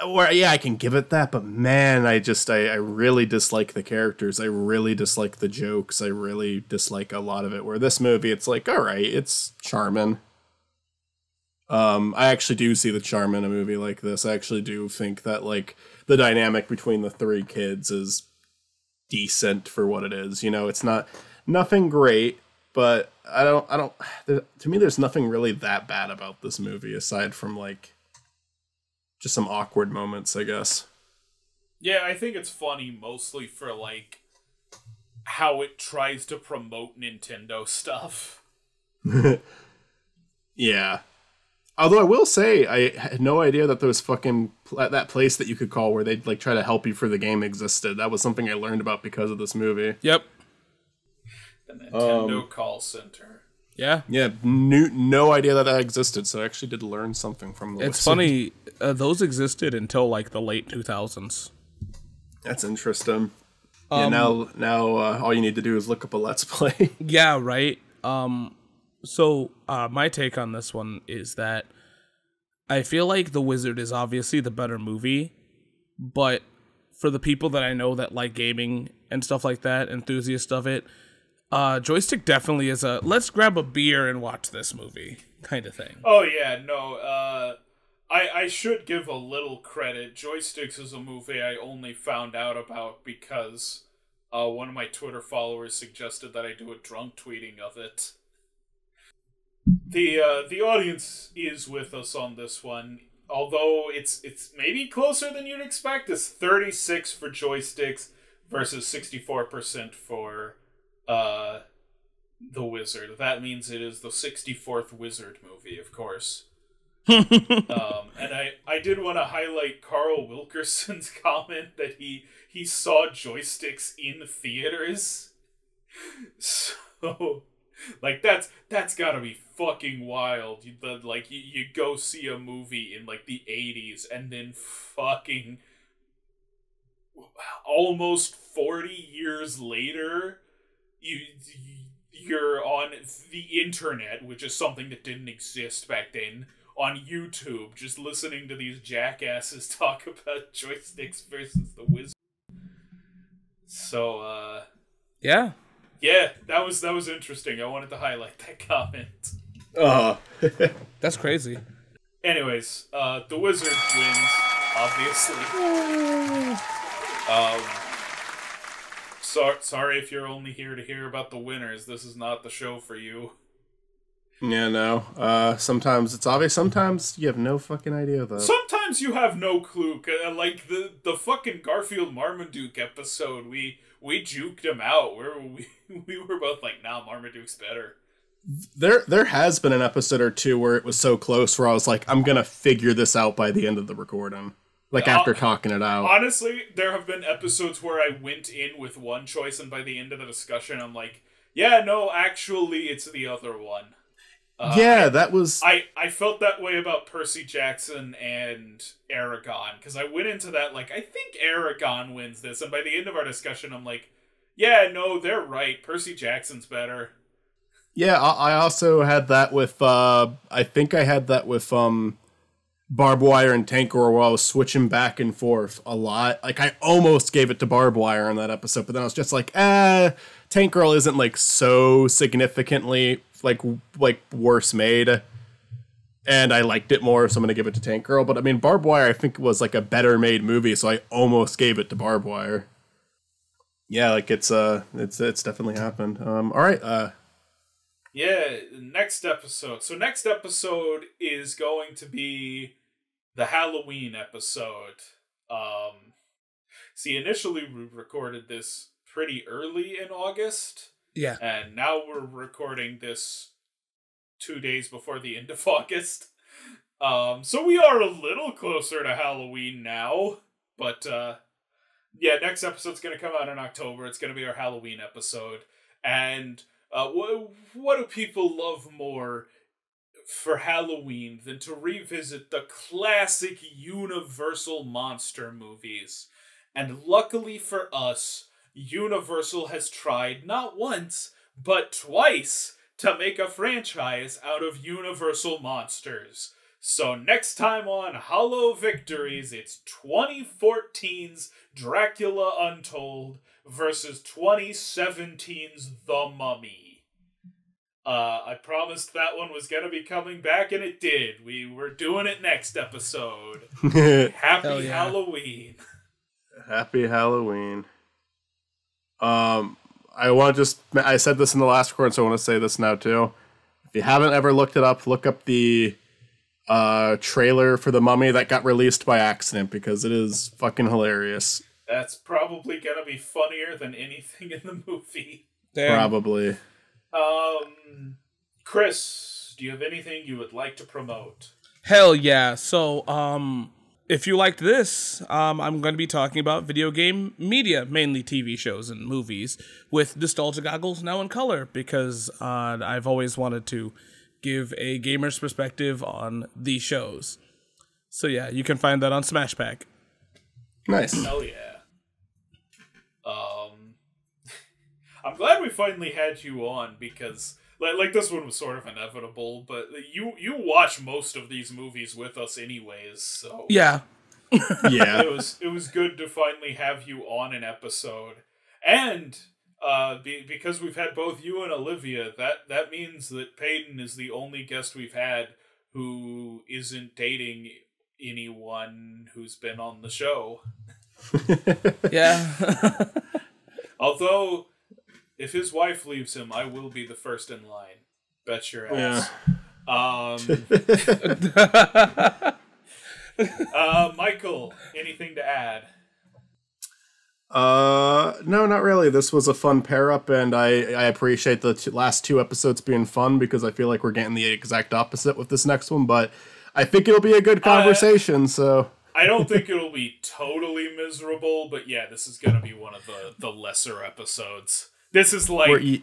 Or yeah, I can give it that, but man, I just I, I really dislike the characters. I really dislike the jokes. I really dislike a lot of it. Where this movie, it's like, all right, it's charming. Um, I actually do see the charm in a movie like this. I actually do think that like the dynamic between the three kids is decent for what it is. You know, it's not nothing great, but I don't I don't there, to me there's nothing really that bad about this movie aside from like just some awkward moments, I guess. Yeah, I think it's funny mostly for like how it tries to promote Nintendo stuff. Yeah. Although I will say I had no idea that there was fucking pl- that place that you could call where they'd like try to help you for the game existed. That was something I learned about because of this movie. yep The Nintendo Um, call center. yeah Yeah, knew, no idea that that existed, so I actually did learn something from the it's wizard. funny uh, those existed until like the late 2000s That's interesting. yeah, now now uh, all you need to do is look up a let's play. Yeah, right. Um so uh my take on this one is that I feel like The Wizard is obviously the better movie, but for the people that I know that like gaming and stuff like that, enthusiasts of it, uh joystick definitely is a let's grab a beer and watch this movie kind of thing. Oh yeah, no. Uh, I I should give a little credit. Joysticks is a movie I only found out about because uh, one of my Twitter followers suggested that I do a drunk tweeting of it. The uh, the audience is with us on this one, although it's it's maybe closer than you'd expect. It's thirty six for joysticks versus sixty four percent for uh, the Wizard. That means it is the 64th Wizard movie, of course. um, and I, I did want to highlight Carl Wilkerson's comment that he he saw joysticks in theaters. So like that's that's gotta be fucking wild. You, the, like you, you go see a movie in like the '80s and then fucking almost 40 years later you you're on the internet which is something that didn't exist back then on YouTube just listening to these jackasses talk about joysticks versus the wizard so uh Yeah. yeah that was that was interesting i wanted to highlight that comment Oh. That's crazy. anyways uh the wizard wins obviously Um, so, sorry if you're only here to hear about the winners. This is not the show for you. Yeah, no. Uh, sometimes it's obvious. Sometimes you have no fucking idea though. Sometimes you have no clue. Like the the fucking Garfield Marmaduke episode, we we juked him out. Where we we were both like, "Nah, Marmaduke's better." there, there has been an episode or two where it was so close where I was like, I'm gonna figure this out by the end of the recording. Like after talking it out. Honestly, there have been episodes where I went in with one choice, and by the end of the discussion, I'm like, "Yeah, no, actually, it's the other one." Uh, yeah, that was. I, I felt that way about Percy Jackson and Eragon because I went into that like I think Eragon wins this, and by the end of our discussion, I'm like, yeah, no, they're right. Percy Jackson's better. Yeah, I, I also had that with. uh I think I had that with um, Barb Wire and Tank Girl while I was switching back and forth a lot. Like I almost gave it to Barb Wire in that episode, but then I was just like, ah, Tank Girl isn't like so significantly like like worse made. And I liked it more, so I'm gonna give it to Tank Girl. But I mean, Barb Wire, I think was like a better made movie, so I almost gave it to Barb Wire. Yeah, like it's uh, it's it's definitely happened. Um, all right, uh, Yeah, next episode. So next episode is going to be the Halloween episode. Um see initially we recorded this pretty early in August. Yeah. and now we're recording this two days before the end of August. Um, so we are a little closer to Halloween now, but uh, yeah, next episode's gonna come out in October. It's gonna be our Halloween episode, and uh, what what do people love more for Halloween than to revisit the classic Universal monster movies? And luckily for us, Universal has tried not once, but twice to make a franchise out of Universal monsters. So next time on Hollow Victories, it's 2014's Dracula Untold versus 2017's The Mummy. Uh, I promised that one was gonna be coming back, and it did. We were doing it next episode. Happy yeah. Halloween. Happy Halloween. Um, I want to just, I said this in the last quarter, so I want to say this now too. If you haven't ever looked it up, look up the uh, trailer for The Mummy that got released by accident because it is fucking hilarious. That's probably gonna be funnier than anything in the movie. Damn. Probably. Um, Chris, do you have anything you would like to promote? Hell yeah. So, um, if you liked this, um, I'm going to be talking about video game media, mainly TV shows and movies, with nostalgia goggles now in color because uh, I've always wanted to give a gamer's perspective on these shows. So yeah, you can find that on Smash Pack. Nice. Hell yeah. Um, I'm glad we finally had you on because like, like this one was sort of inevitable, but you you watch most of these movies with us anyways, so Yeah. Yeah. it was it was good to finally have you on an episode, and uh, be, because we've had both you and Olivia, that that means that Peyton is the only guest we've had who isn't dating anyone who's been on the show. Yeah. Although, if his wife leaves him, I will be the first in line. Bet your ass. Um, uh, Michael, anything to add? Uh, no, not really. This was a fun pair up, and I I appreciate the t- last two episodes being fun because I feel like we're getting the exact opposite with this next one. But I think it'll be a good conversation. so I don't think it'll be totally miserable, but yeah, this is gonna be one of the the lesser episodes. This is like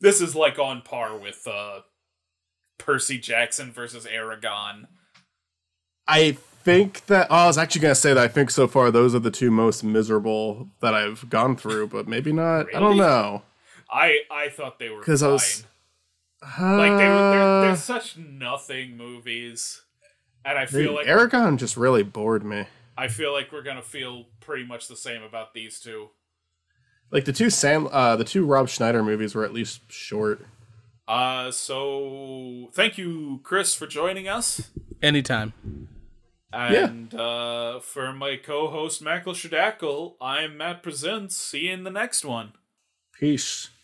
This is like on par with uh Percy Jackson versus Eragon. I think that oh, I was actually gonna say that I think so far those are the two most miserable that I've gone through, but maybe not. I don't know. I I thought they were because I was- like they were they're, Uh, they're such nothing movies. And I feel like Eragon just really bored me. I feel like we're gonna feel pretty much the same about these two. Like the two Sam, uh, the two Rob Schneider movies were at least short. Uh so thank you, Chris, for joining us. Anytime. And uh for my co-host Michael Shadackle, I'm Matt Presents. See you in the next one. Peace.